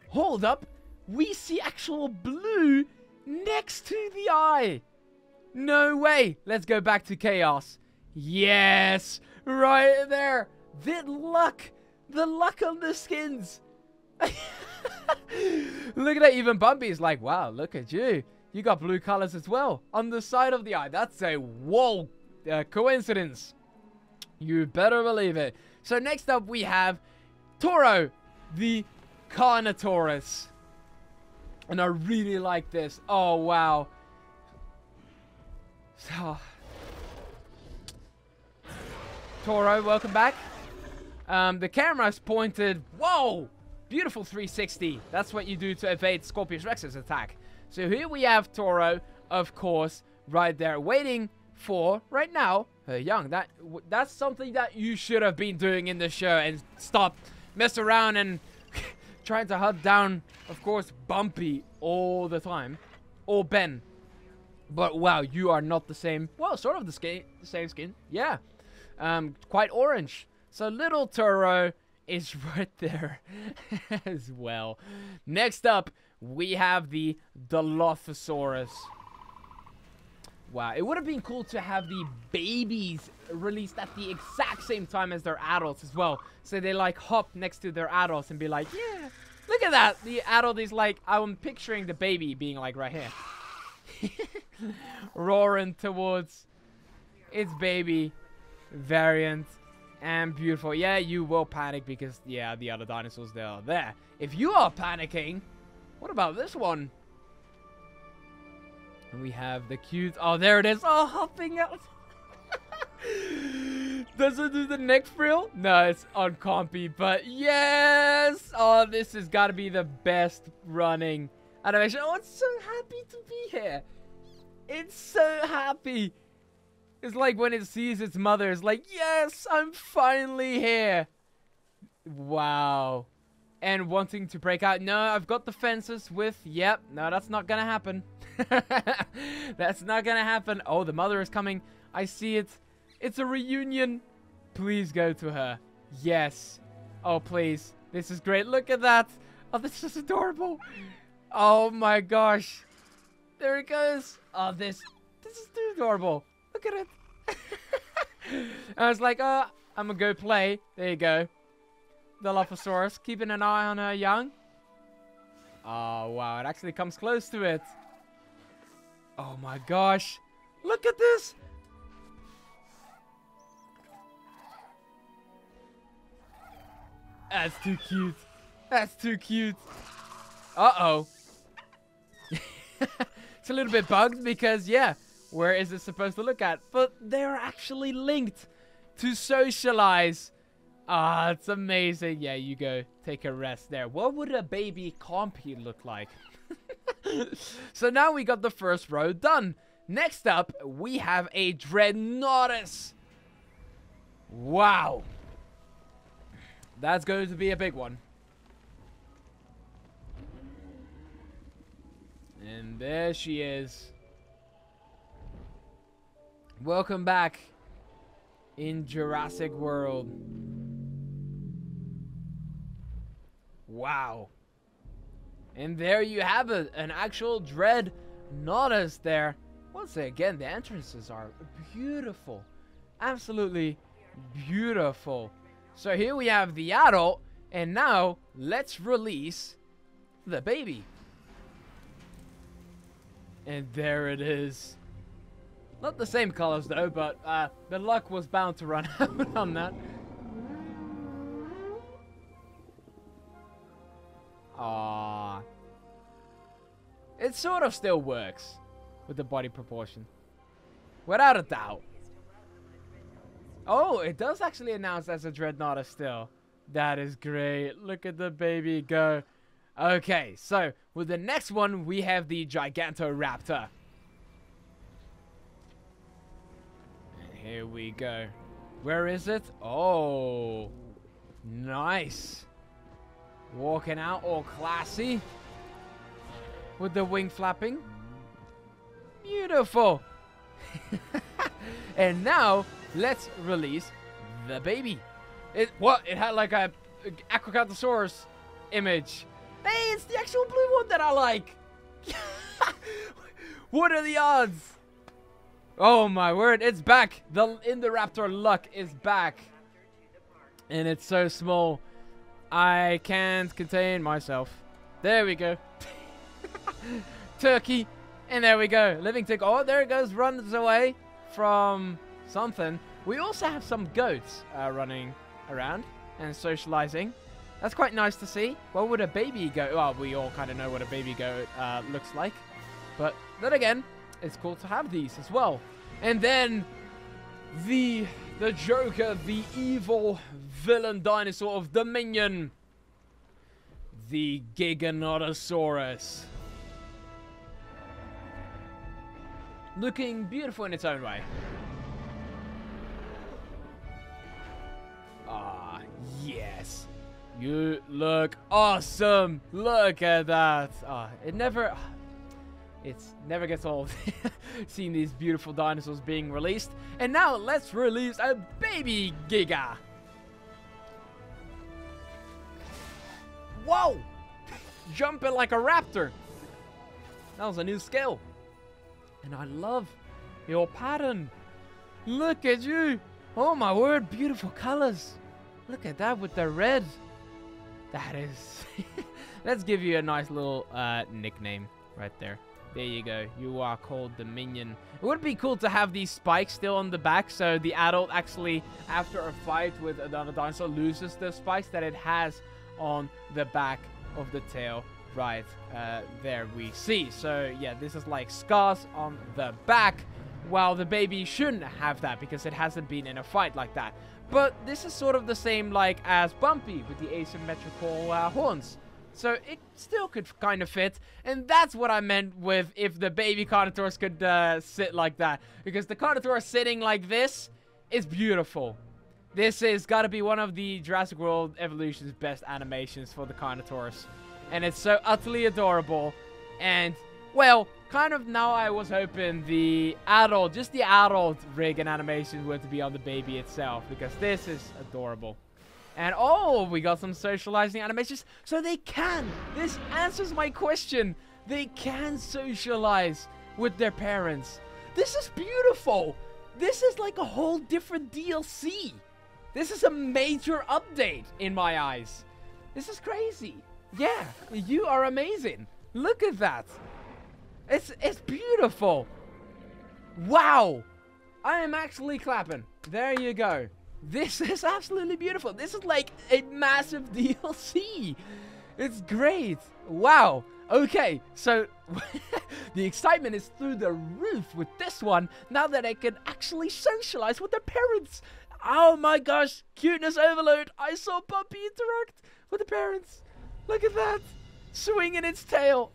Hold up. We see actual blue next to the eye. No way. Let's go back to chaos. Yes. Right there. The luck. The luck on the skins. [LAUGHS] look at that. Even Bumpy's like, wow, look at you. You got blue colors as well on the side of the eye. That's a whoa uh, coincidence. You better believe it. So next up we have Toro, the Carnotaurus. And I really like this. Oh, wow. So, Toro, welcome back. Um, the camera's pointed. Whoa! Beautiful 360. That's what you do to evade Scorpius Rex's attack. So here we have Toro, of course, right there, waiting for, right now, her young. That That's something that you should have been doing in the show and stop mess around and [LAUGHS] trying to hunt down, of course, Bumpy all the time. Or Ben. But wow, you are not the same. Well, sort of the, skin, the same skin. Yeah. Um, quite orange. So little Toro is [LAUGHS] right there as well. Next up, we have the Dilophosaurus. Wow, it would have been cool to have the babies released at the exact same time as their adults as well. So they like hop next to their adults and be like, yeah, look at that. The adult is like, I'm picturing the baby being like right here. [LAUGHS] Roaring towards its baby variant and beautiful. Yeah, you will panic because, yeah, the other dinosaurs, they are there. If you are panicking, what about this one? And we have the cute... Oh, there it is. Oh, hopping out. [LAUGHS] Does it do the neck frill? No, it's on but yes! Oh, this has got to be the best running animation. Oh, it's so happy to be here. It's so happy. It's like when it sees its mother, it's like, yes, I'm finally here. Wow. And wanting to break out. No, I've got the fences with, yep, no, that's not gonna happen. [LAUGHS] that's not gonna happen. Oh, the mother is coming. I see it. It's a reunion. Please go to her. Yes. Oh, please. This is great. Look at that. Oh, this is adorable. Oh my gosh. There it goes. Oh, this, this is too adorable. Look at it. [LAUGHS] I was like, oh, I'm gonna go play. There you go. The Dilophosaurus, keeping an eye on her young. Oh, wow. It actually comes close to it. Oh, my gosh. Look at this. That's too cute. That's too cute. Uh-oh. [LAUGHS] it's a little bit bugged because, yeah, where is it supposed to look at? But they're actually linked to socialize. Ah, it's amazing. Yeah, you go take a rest there. What would a baby compy look like? [LAUGHS] so now we got the first row done. Next up, we have a Dreadnoughtus. Wow. That's going to be a big one. And there she is. Welcome back in Jurassic World. Wow. And there you have an actual Dread Nodus there. Once again, the entrances are beautiful. Absolutely beautiful. So here we have the adult, and now let's release the baby. And there it is. Not the same colors though, but uh, the luck was bound to run [LAUGHS] out on that. Ah, It sort of still works with the body proportion. Without a doubt. Oh, it does actually announce as a Dreadnought still. That is great. Look at the baby go. Okay, so with the next one, we have the Gigantoraptor. Here we go. Where is it? Oh, nice. Walking out all classy. With the wing flapping. Beautiful. [LAUGHS] and now, let's release the baby. It What? It had like a, a Acrocanthosaurus image. Hey, it's the actual blue one that I like. [LAUGHS] what are the odds? Oh my word, it's back. The Indoraptor luck is back. And it's so small. I can't contain myself. There we go. [LAUGHS] Turkey. And there we go. Living tick. Oh, there it goes. Runs away from something. We also have some goats uh, running around and socializing. That's quite nice to see. What would a baby goat... Well, we all kind of know what a baby goat uh, looks like. But then again, it's cool to have these as well. And then the the Joker, the evil villain dinosaur of Dominion, the Giganotosaurus. Looking beautiful in its own way. Ah, yes. You look awesome. Look at that. Ah, it never... It never gets old [LAUGHS] seeing these beautiful dinosaurs being released. And now let's release a baby Giga. Whoa! Jumping like a raptor. That was a new skill. And I love your pattern. Look at you. Oh my word, beautiful colors. Look at that with the red. That is... [LAUGHS] Let's give you a nice little uh, nickname right there. There you go. You are called Dominion. It would be cool to have these spikes still on the back, so the adult actually, after a fight with another dinosaur, loses the spikes that it has on the back of the tail. Right uh, there we see. So, yeah, this is like scars on the back, while the baby shouldn't have that because it hasn't been in a fight like that. But this is sort of the same like as Bumpy with the asymmetrical uh, horns. So it still could kind of fit. And that's what I meant with if the baby Carnotaurus could uh, sit like that. Because the Carnotaurus sitting like this is beautiful. This is got to be one of the Jurassic World Evolution's best animations for the Carnotaurus. And it's so utterly adorable. And, well, kind of now I was hoping the adult, just the adult rig and animation were to be on the baby itself. Because this is adorable. And oh, we got some socializing animations. So they can. This answers my question. They can socialize with their parents. This is beautiful. This is like a whole different DLC. This is a major update in my eyes. This is crazy. Yeah, you are amazing. Look at that. It's it's beautiful. Wow. I am actually clapping. There you go. This is absolutely beautiful. This is like a massive [LAUGHS] DLC. It's great. Wow. Okay, so [LAUGHS] the excitement is through the roof with this one now that I can actually socialize with their parents. Oh my gosh, cuteness overload. I saw Puppy interact with the parents. Look at that. Swinging its tail.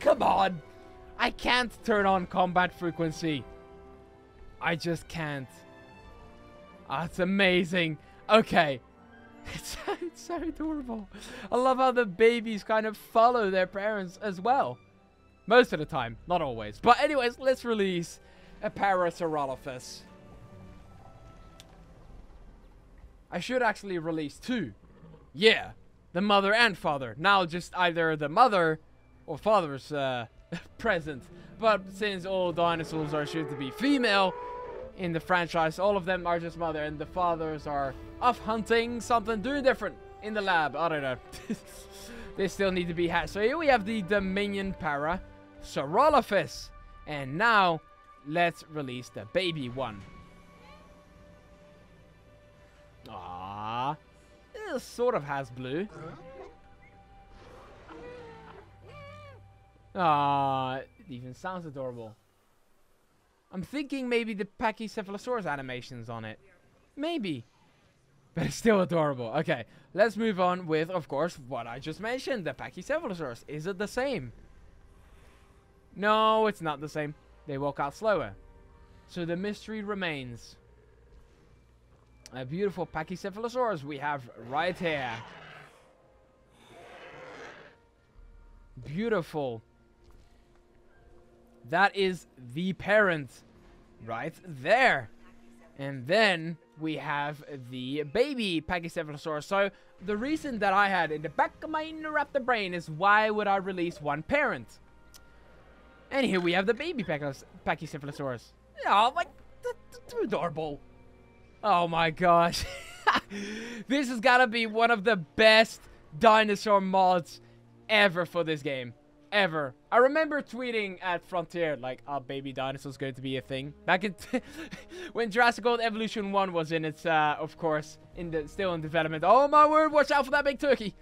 Come on. I can't turn on combat frequency. I just can't. Oh, it's amazing. Okay. It's, [LAUGHS] it's so adorable. I love how the babies kind of follow their parents as well. Most of the time. Not always. But anyways, let's release a Parasaurolophus. I should actually release two. Yeah. The mother and father. Now just either the mother or father's uh, [LAUGHS] present. But since all dinosaurs are should to be female, in the franchise. All of them are just mother, and the fathers are off hunting something, doing different in the lab. I don't know. [LAUGHS] they still need to be hatched. So here we have the Dominion Para Saurolophus. And now, let's release the baby one. Ah, It sort of has blue. Ah, it even sounds adorable. I'm thinking maybe the Pachycephalosaurus animations on it. Maybe. But it's still adorable. Okay, let's move on with, of course, what I just mentioned. The Pachycephalosaurus. Is it the same? No, it's not the same. They walk out slower. So the mystery remains. A beautiful Pachycephalosaurus we have right here. Beautiful. That is the parent right there. And then we have the baby Pachycephalosaurus. So the reason that I had in the back of my Indoraptor brain is why would I release one parent? And here we have the baby Pachycephalosaurus. Oh my, that's adorable. Oh my gosh. [LAUGHS] this has got to be one of the best dinosaur mods ever for this game ever. I remember tweeting at Frontier, like, are baby dinosaurs going to be a thing? Back in [LAUGHS] when Jurassic World Evolution 1 was in its, uh, of course, in the still in development. Oh my word, watch out for that big turkey.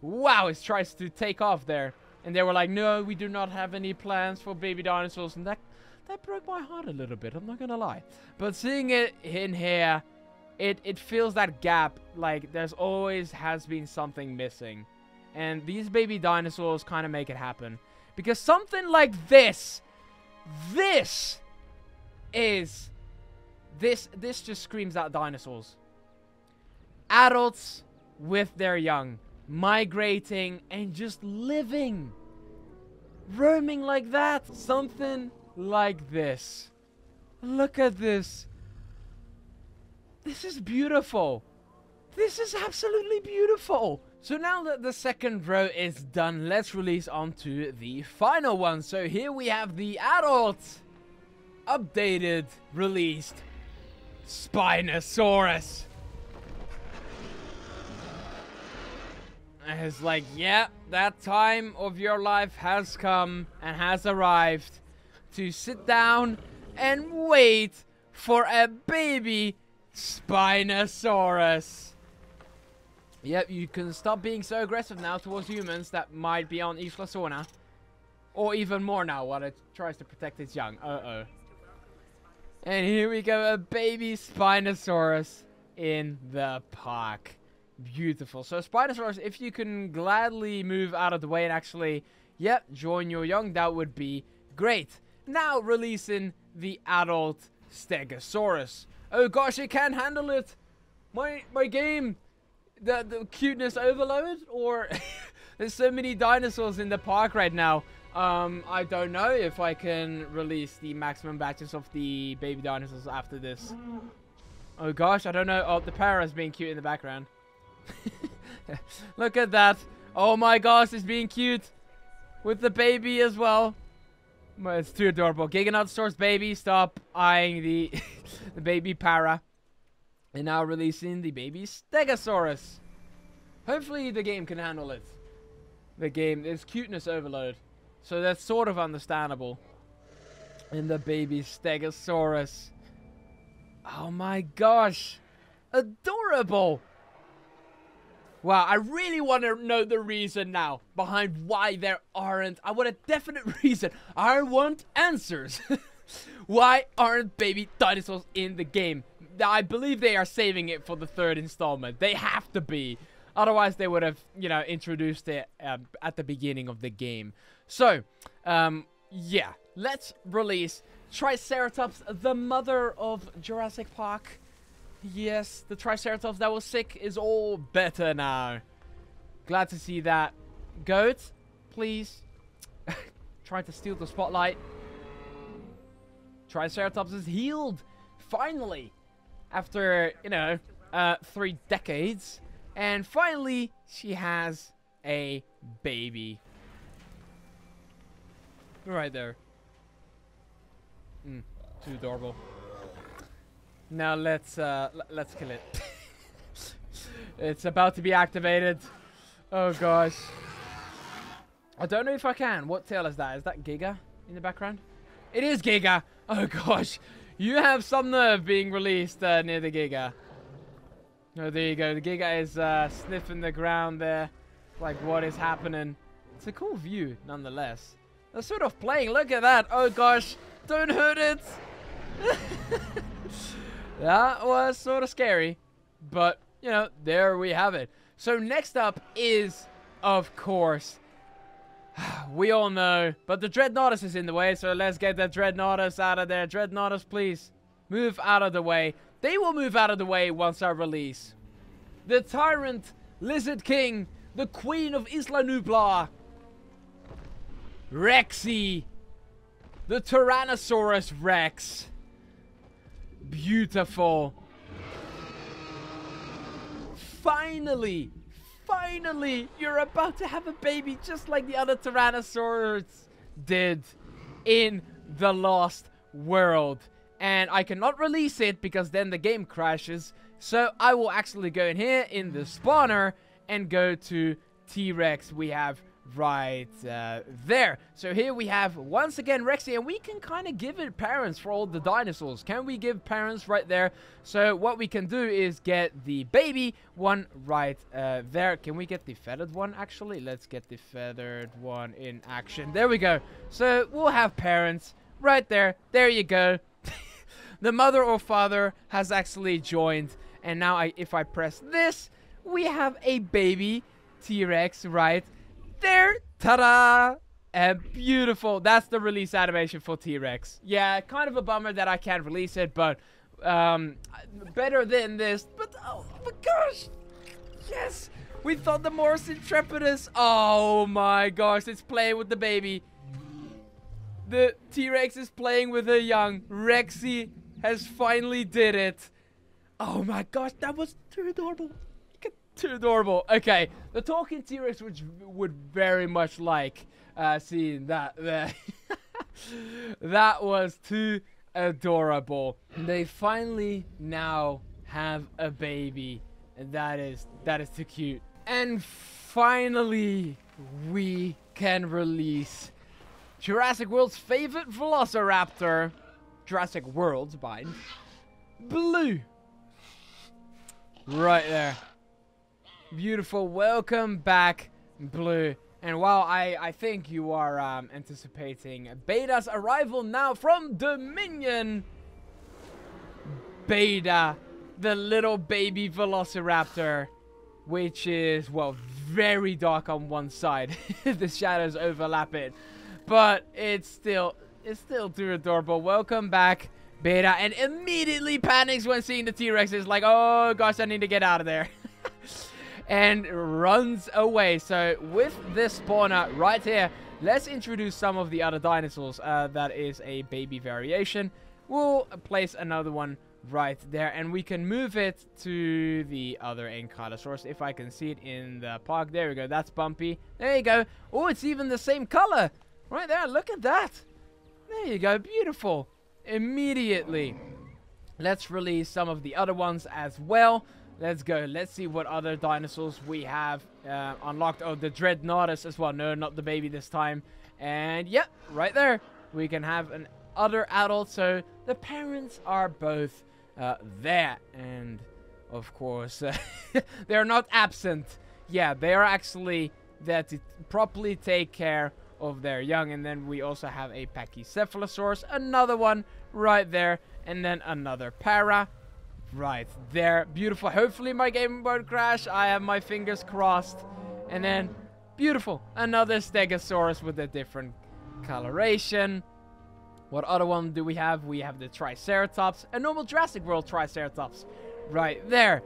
Wow, it tries to take off there. And they were like, no, we do not have any plans for baby dinosaurs. And that, that broke my heart a little bit, I'm not gonna lie. But seeing it in here, it, it fills that gap. Like, there's always has been something missing. And these baby dinosaurs kind of make it happen. Because something like this, this is, this, this just screams out dinosaurs. Adults with their young, migrating and just living, roaming like that. Something like this. Look at this. This is beautiful. This is absolutely beautiful. So now that the second row is done, let's release onto the final one. So here we have the adult, updated, released Spinosaurus. It's like, yeah, that time of your life has come and has arrived to sit down and wait for a baby Spinosaurus. Yep, you can stop being so aggressive now towards humans that might be on Isla Sorna. Or even more now while it tries to protect its young. Uh-oh. And here we go, a baby Spinosaurus in the park. Beautiful. So Spinosaurus, if you can gladly move out of the way and actually, yep, join your young, that would be great. Now releasing the adult Stegosaurus. Oh gosh, it can't handle it. My my game the, the cuteness overload or [LAUGHS] there's so many dinosaurs in the park right now. Um, I don't know if I can release the maximum batches of the baby dinosaurs after this. Oh gosh, I don't know. Oh, the parrot's being cute in the background. [LAUGHS] Look at that. Oh my gosh, it's being cute. With the baby as well. It's too adorable. Giganotosaurus baby, stop eyeing the, [LAUGHS] the baby para. And now releasing the baby Stegosaurus. Hopefully the game can handle it. The game is cuteness overload. So that's sort of understandable. And the baby Stegosaurus. Oh my gosh. Adorable. Wow, I really want to know the reason now behind why there aren't. I want a definite [LAUGHS] reason. I want answers. [LAUGHS] why aren't baby dinosaurs in the game? I believe they are saving it for the third installment. They have to be. Otherwise, they would have, you know, introduced it um, at the beginning of the game. So, um, yeah. Let's release Triceratops, the mother of Jurassic Park. Yes, the Triceratops that was sick is all better now. Glad to see that. Goat, please. [LAUGHS] Trying to steal the spotlight. Triceratops is healed. Finally after, you know, uh, three decades. And finally, she has a baby. Right there. Mm, too adorable. Now let's uh, let's kill it. [LAUGHS] it's about to be activated. Oh gosh. I don't know if I can. What tail is that? Is that Giga in the background? It is Giga. Oh gosh. You have some nerve being released uh, near the Giga. Oh, there you go. The Giga is uh, sniffing the ground there. Like, what is happening? It's a cool view, nonetheless. They're sort of playing. Look at that. Oh, gosh. Don't hurt it. [LAUGHS] that was sort of scary. But, you know, there we have it. So next up is, of course, [SIGHS] we all know. But the Dreadnoughtus is in the way, so let's get the Dreadnoughtus out of there. Dreadnoughtus, please. Move out of the way. They will move out of the way once I release. The Tyrant, Lizard King, the Queen of Isla Nublar. Rexy. The Tyrannosaurus Rex. Beautiful. Finally, Finally, you're about to have a baby just like the other Tyrannosaurs did in the Lost World. And I cannot release it because then the game crashes. So I will actually go in here in the spawner and go to T-Rex. We have right uh, there. So here we have, once again, Rexy, and we can kind of give it parents for all the dinosaurs. Can we give parents right there? So what we can do is get the baby one right uh, there. Can we get the feathered one, actually? Let's get the feathered one in action. There we go. So we'll have parents right there. There you go. [LAUGHS] the mother or father has actually joined. And now I, if I press this, we have a baby T-Rex right there. Ta-da! And beautiful. That's the release animation for T-Rex. Yeah, kind of a bummer that I can't release it, but um, better than this. But oh my gosh, Yes! We thought the Moros Intrepidus. Oh my gosh, it's playing with the baby. The T-Rex is playing with a young. Rexy has finally did it. Oh my gosh, that was too adorable. Too adorable. Okay, the talking T-Rex which would very much like uh, seeing that [LAUGHS] there. that was too adorable. They finally now have a baby. And that is that is too cute. And finally we can release Jurassic World's favorite Velociraptor. Jurassic World's by Blue. Right there. Beautiful. Welcome back, Blue. And while I, I think you are um, anticipating Beta's arrival now from Dominion, Beta, the little baby Velociraptor, which is, well, very dark on one side. [LAUGHS] the shadows overlap it. But it's still, it's still too adorable. Welcome back, Beta. And immediately panics when seeing the T-Rex. Is like, oh gosh, I need to get out of there. [LAUGHS] and runs away. So with this spawner right here, let's introduce some of the other dinosaurs. Uh, that is a baby variation. We'll place another one right there and we can move it to the other Ankylosaurus if I can see it in the park. There we go. That's Bumpy. There you go. Oh, it's even the same color. Right there. Look at that. There you go. Beautiful. Immediately. Let's release some of the other ones as well. Let's go. Let's see what other dinosaurs we have uh, unlocked. Oh, the Dreadnoughtus as well. No, not the baby this time. And yep, right there. We can have an other adult. So the parents are both uh, there. And of course, [LAUGHS] uh, they're not absent. Yeah, they are actually there to properly take care of their young. And then we also have a Pachycephalosaurus. Another one right there. And then another para Right, there. Beautiful. Hopefully my game won't crash. I have my fingers crossed. And then, beautiful. Another Stegosaurus with a different coloration. What other one do we have? We have the Triceratops. A normal Jurassic World Triceratops. Right there.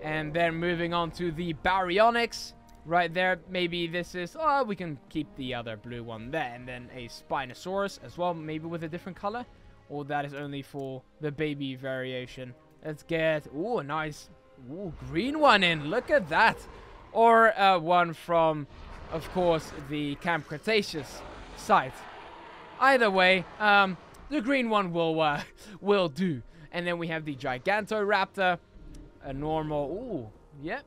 And then moving on to the Baryonyx. Right there. Maybe this is... Oh, we can keep the other blue one there. And then a Spinosaurus as well. Maybe with a different color. Or that is only for the baby variation. Let's get, ooh, a nice, ooh, green one in. Look at that. Or uh, one from, of course, the Camp Cretaceous site. Either way, um, the green one will, uh, [LAUGHS] will do. And then we have the Gigantoraptor, a normal, ooh, yep,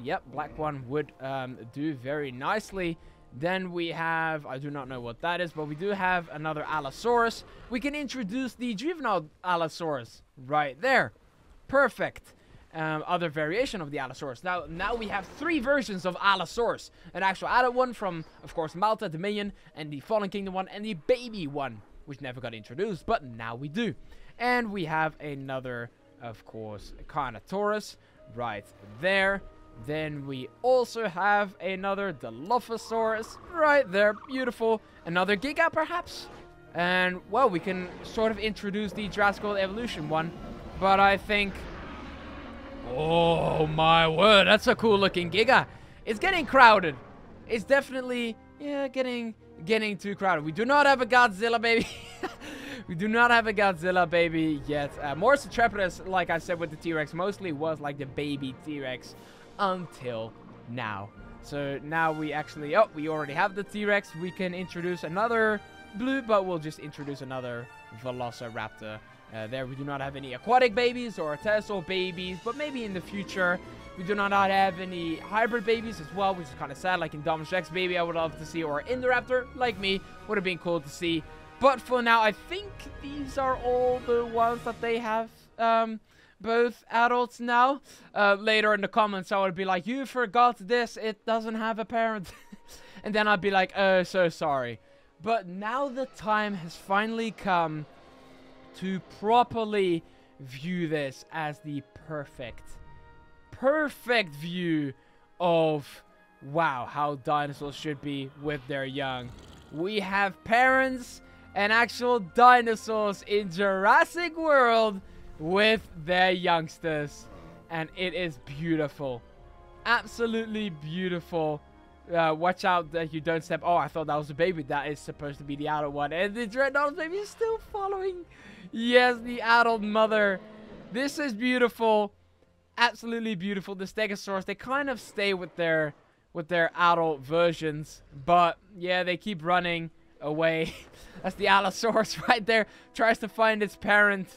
yep, black one would um, do very nicely. Then we have, I do not know what that is, but we do have another Allosaurus. We can introduce the juvenile Allosaurus right there. Perfect. Um, other variation of the Allosaurus. Now, now we have three versions of Allosaurus. An actual adult one from, of course, Malta, Dominion, and the Fallen Kingdom one, and the baby one, which never got introduced, but now we do. And we have another, of course, Carnotaurus right there. Then we also have another Dilophosaurus right there. Beautiful. Another Giga, perhaps? And, well, we can sort of introduce the Jurassic Evolution one. But I think... Oh, my word. That's a cool looking Giga. It's getting crowded. It's definitely, yeah, getting getting too crowded. We do not have a Godzilla, baby. [LAUGHS] we do not have a Godzilla, baby, yet. Uh, Moros Intrepidus, like I said with the T-Rex, mostly was like the baby T-Rex until now. So now we actually, oh, we already have the T-Rex. We can introduce another blue, but we'll just introduce another Velociraptor. Uh, there we do not have any aquatic babies or pterosaur babies, but maybe in the future we do not have any hybrid babies as well, which is kind of sad. Like in Indominus Rex baby, I would love to see, or Indoraptor, like me, would have been cool to see. But for now, I think these are all the ones that they have. Um, both adults now. Uh, later in the comments, I would be like, you forgot this. It doesn't have a parent. [LAUGHS] and then I'd be like, oh, so sorry. But now the time has finally come to properly view this as the perfect, perfect view of, wow, how dinosaurs should be with their young. We have parents and actual dinosaurs in Jurassic World with their youngsters. And it is beautiful. Absolutely beautiful. Uh, watch out that you don't step. Oh, I thought that was a baby. That is supposed to be the adult one. And the Dreadnought baby is still following. Yes, the adult mother. This is beautiful. Absolutely beautiful. The Stegosaurus, they kind of stay with their with their adult versions. But, yeah, they keep running away. [LAUGHS] That's the Allosaurus [LAUGHS] right there. Tries to find its parent.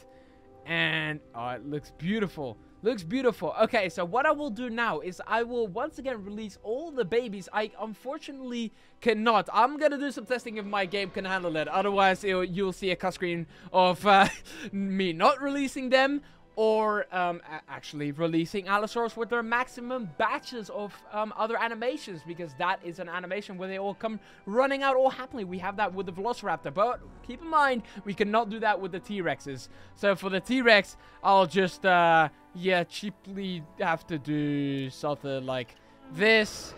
And, oh, it looks beautiful. Looks beautiful. Okay, so what I will do now is I will once again release all the babies. I unfortunately cannot. I'm to do some testing if my game can handle it. Otherwise, you'll see a cut screen of uh, [LAUGHS] me not releasing them or um, actually releasing Allosaurus with their maximum batches of um, other animations because that is an animation where they all come running out all happily. We have that with the Velociraptor, but keep in mind we cannot do that with the T-Rexes. So for the T-Rex, I'll just, uh, yeah, cheaply have to do something like this,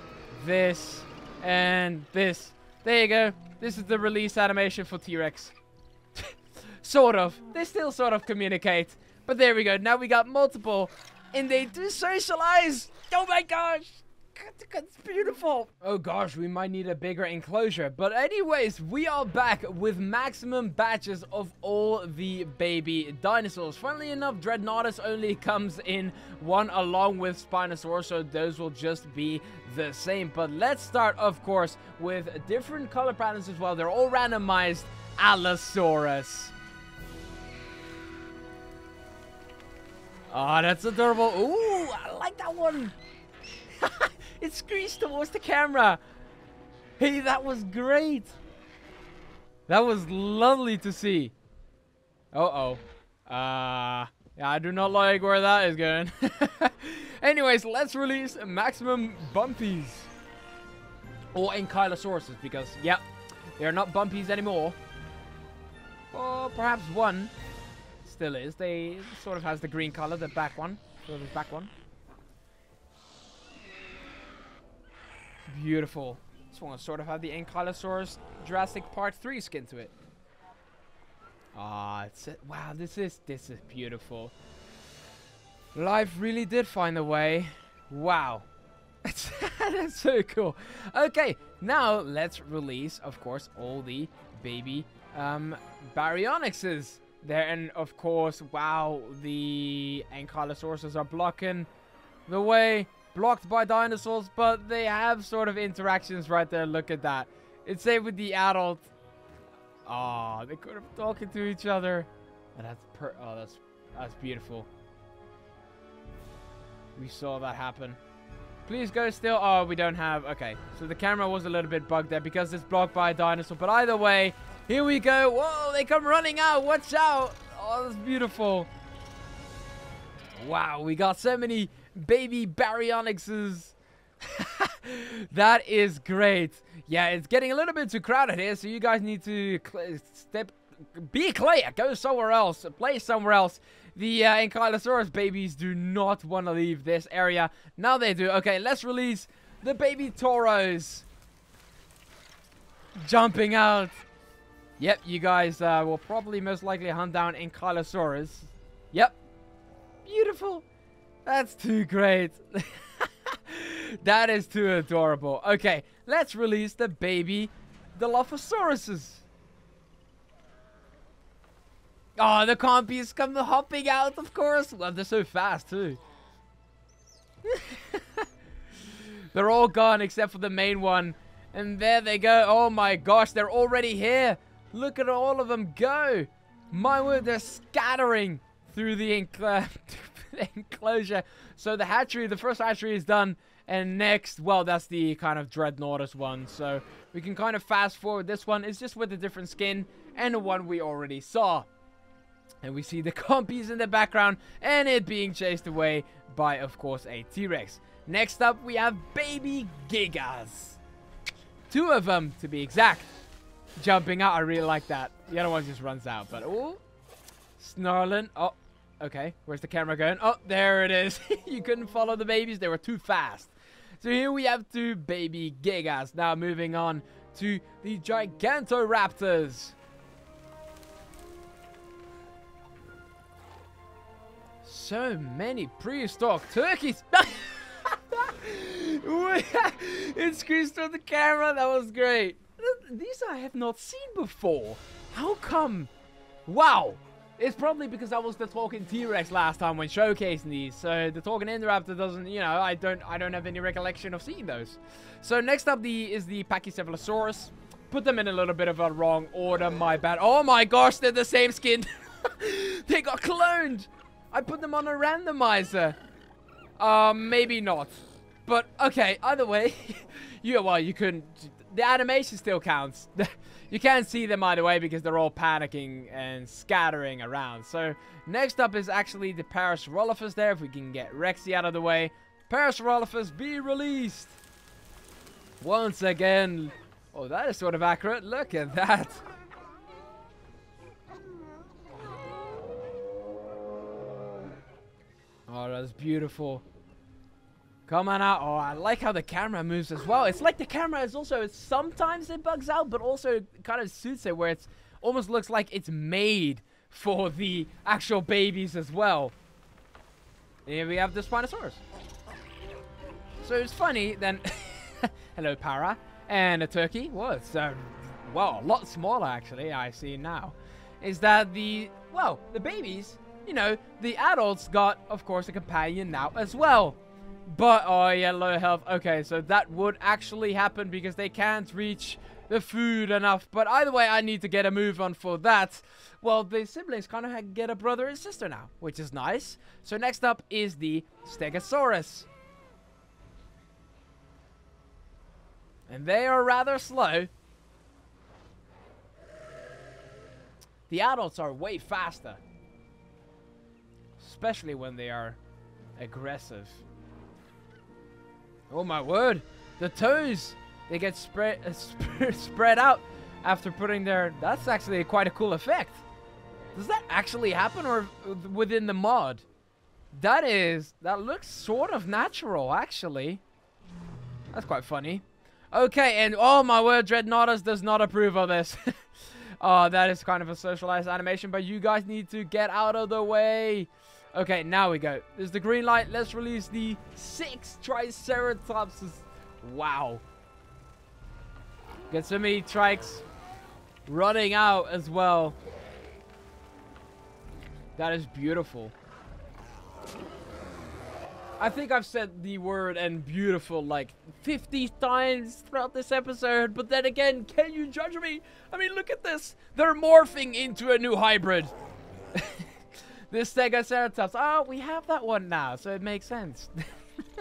this, and this. There you go. This is the release animation for T-Rex. [LAUGHS] sort of. They still sort of communicate. But there we go. Now we got multiple. And they do socialize. Oh my gosh. It's beautiful. Oh gosh, we might need a bigger enclosure. But anyways, we are back with maximum batches of all the baby dinosaurs. Funnily enough, Dreadnoughtus only comes in one along with Spinosaurus, so those will just be the same. But let's start, of course, with different color patterns as well. They're all randomized Allosaurus. Oh, that's adorable. Ooh, I like that one. [LAUGHS] it screeched towards the camera. Hey, that was great. That was lovely to see. Uh-oh. Uh, yeah, I do not like where that is going. [LAUGHS] Anyways, let's release maximum bumpies. Or ankylosauruses, because, yep, they're not bumpies anymore. Or perhaps one still is. They sort of has the green color, the back one. The back one. Beautiful. This one sort of have the Ankylosaurus Jurassic Part 3 skin to it. Ah, it's a, wow, this is this is beautiful. Life really did find a way. Wow. [LAUGHS] That's so cool. Okay, now let's release, of course, all the baby um, Baryonyxes there. And of course, wow, the Ankylosaurus are blocking the way. Blocked by dinosaurs, but they have sort of interactions right there. Look at that. It's same with the adult. Oh, they could have talking to each other. And that's per oh, that's that's beautiful. We saw that happen. Please go still. Oh, we don't have... Okay, so the camera was a little bit bugged there because it's blocked by a dinosaur. But either way, here we go. Whoa, they come running out. Watch out. Oh, that's beautiful. Wow, we got so many baby baryonyxes. [LAUGHS] that is great. Yeah, it's getting a little bit too crowded here, so you guys need to step, be clear. Go somewhere else. Play somewhere else. The uh, Ankylosaurus babies do not want to leave this area. Now they do. Okay, let's release the baby Toros. Jumping out. Yep, you guys uh, will probably most likely hunt down Ankylosaurus. Yep. Beautiful. That's too great. [LAUGHS] that is too adorable. Okay, let's release the baby Dilophosauruses. Oh, the compies come hopping out, of course. Well, they're so fast, too. [LAUGHS] they're all gone except for the main one. And there they go. Oh my gosh, they're already here. Look at all of them go. My word, they're scattering [LAUGHS] through the enclosure. So the hatchery, the first hatchery is done. And next, well, that's the kind of Dreadnoughtus one. So we can kind of fast forward. This one is just with a different skin and the one we already saw. And we see the [LAUGHS] compies in the background and it being chased away by, of course, a T-Rex. Next up, we have Baby Gigas. Two of them, to be exact jumping out. I really like that. The other one just runs out. But, oh, snarling. Oh, okay. Where's the camera going? Oh, there it is. [LAUGHS] you couldn't follow the babies. They were too fast. So here we have two baby Gigas. Now moving on to the Gigantoraptors. So many prehistoric turkeys. [LAUGHS] [LAUGHS] it screams through the camera. That was great. These I have not seen before. How come? Wow. It's probably because I was the talking T-Rex last time when showcasing these. So the talking Indoraptor doesn't, you know, I don't I don't have any recollection of seeing those. So next up the is the Pachycephalosaurus. Put them in a little bit of a wrong order, my bad. Oh my gosh, they're the same skin. [LAUGHS] they got cloned. I put them on a randomizer. Um, maybe not. But, okay, either way, [LAUGHS] you, well, you couldn't, the animation still counts. [LAUGHS] you can't see them either way because they're all panicking and scattering around. So, next up is actually the Paris Parasaurolophus there, if we can get Rexy out of the way. Paris Parasaurolophus, be released! Once again. Oh, that is sort of accurate. Look at that. Oh, that's beautiful. Come on out. Oh, I like how the camera moves as well. It's like the camera is also, sometimes it bugs out, but also kind of suits it where it's almost looks like it's made for the actual babies as well. Here we have the Spinosaurus. So it's funny then, [LAUGHS] hello para, and a turkey was, uh, well, a lot smaller actually, I see now, is that the, well, the babies, you know, the adults got, of course, a companion now as well. But, oh yeah, low health. Okay, so that would actually happen because they can't reach the food enough. But either way, I need to get a move on for that. Well, the siblings kind of get a brother and sister now, which is nice. So next up is the Stegosaurus. And they are rather slow. The adults are way faster. Especially when they are aggressive. Oh my word. The toes, they get spread uh, [LAUGHS] spread out after putting their... That's actually quite a cool effect. Does that actually happen or within the mod? That is... That looks sort of natural, actually. That's quite funny. Okay, and oh my word, Dreadnoughtus does not approve of this. [LAUGHS] oh, that is kind of a socialized animation, but you guys need to get out of the way. Okay, now we go. There's the green light. Let's release the six Triceratopses. Wow. Get so many trikes running out as well. That is beautiful. I think I've said the word and beautiful like 50 times throughout this episode, but then again, can you judge me? I mean, look at this. They're morphing into a new hybrid. This Stegoceratops. Oh, we have that one now, so it makes sense.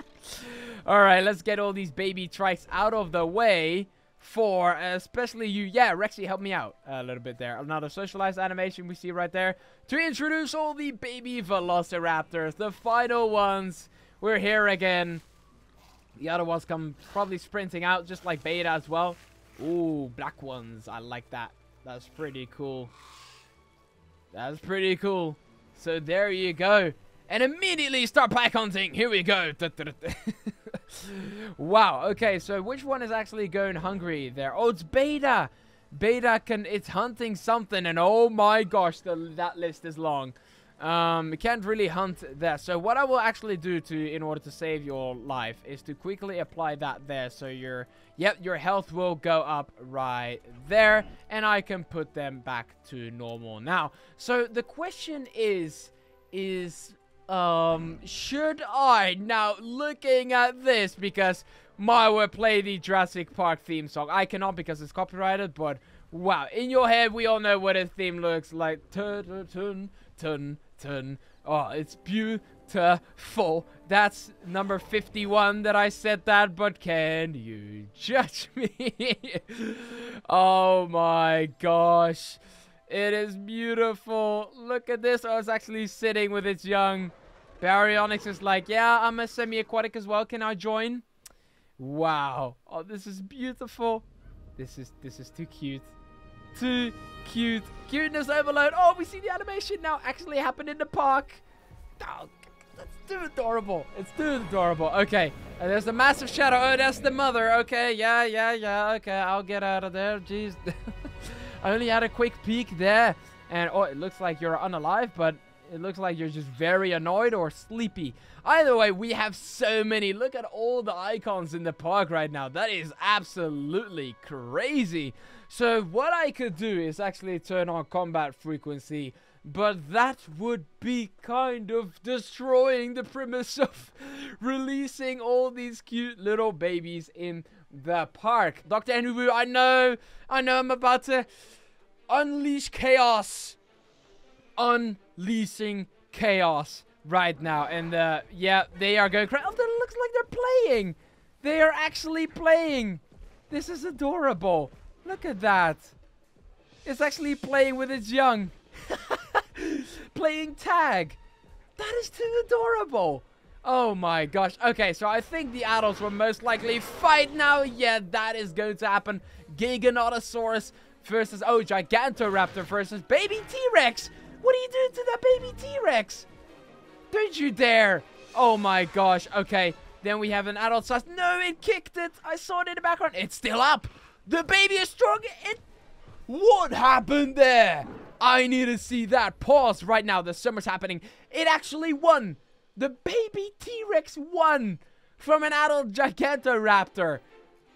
[LAUGHS] Alright, let's get all these baby trikes out of the way for especially you. Yeah, Rexy, help me out a little bit there. Another socialized animation we see right there. To introduce all the baby velociraptors, the final ones. We're here again. The other ones come probably sprinting out just like Beta as well. Ooh, black ones. I like that. That's pretty cool. That's pretty cool. So there you go. And immediately start pack hunting. Here we go. [LAUGHS] wow. Okay, so which one is actually going hungry there? Oh, it's Beta. Beta can, it's hunting something. And oh my gosh, the, that list is long. Um, you can't really hunt there. So what I will actually do to, in order to save your life, is to quickly apply that there. So your, yep, your health will go up right there, and I can put them back to normal now. So the question is, is, um, should I now looking at this because my will play the Jurassic Park theme song. I cannot because it's copyrighted, but wow, in your head we all know what a theme looks like. Tun tun tun Oh, it's beautiful. That's number 51 that I said that, but can you judge [LAUGHS] me? oh my gosh. It is beautiful. Look at this. Oh, I was actually sitting with its young. Baryonyx is like, yeah, I'm a semi-aquatic as well. Can I join? Wow. Oh, this is beautiful. This is this is too cute. Too cute. Cuteness overload. Oh, we see the animation now actually happen in the park. Oh, that's too adorable. It's too adorable. Okay. There's a massive shadow. Oh, that's the mother. Okay. Yeah, yeah, yeah. Okay. I'll get out of there. Jeez. [LAUGHS] I only had a quick peek there. And, oh, it looks like you're unalive, but It looks like you're just very annoyed or sleepy. Either way, we have so many. Look at all the icons in the park right now. That is absolutely crazy. So what I could do is actually turn on combat frequency but that would be kind of destroying the premise of [LAUGHS] releasing all these cute little babies in the park. Dr. Henry I know, I know I'm about to unleash chaos. Unleashing chaos right now. And uh, yeah, they are going crazy. Oh, it looks like they're playing. They are actually playing. This is adorable. Look at that. It's actually playing with its young. [LAUGHS] playing tag. That is too adorable. Oh my gosh. Okay, so I think the adults will most likely fight now. Yeah, that is going to happen. Giganotosaurus versus, oh, Gigantoraptor versus Baby T-Rex. What are you doing to that baby T-Rex? Don't you dare. Oh my gosh. Okay, then we have an adult size. No, it kicked it. I saw it in the background. It's still up. The baby is strong. It... What happened there? I need to see that. Pause right now. The summer's happening. It actually won. The baby T-Rex won from an adult Gigantoraptor.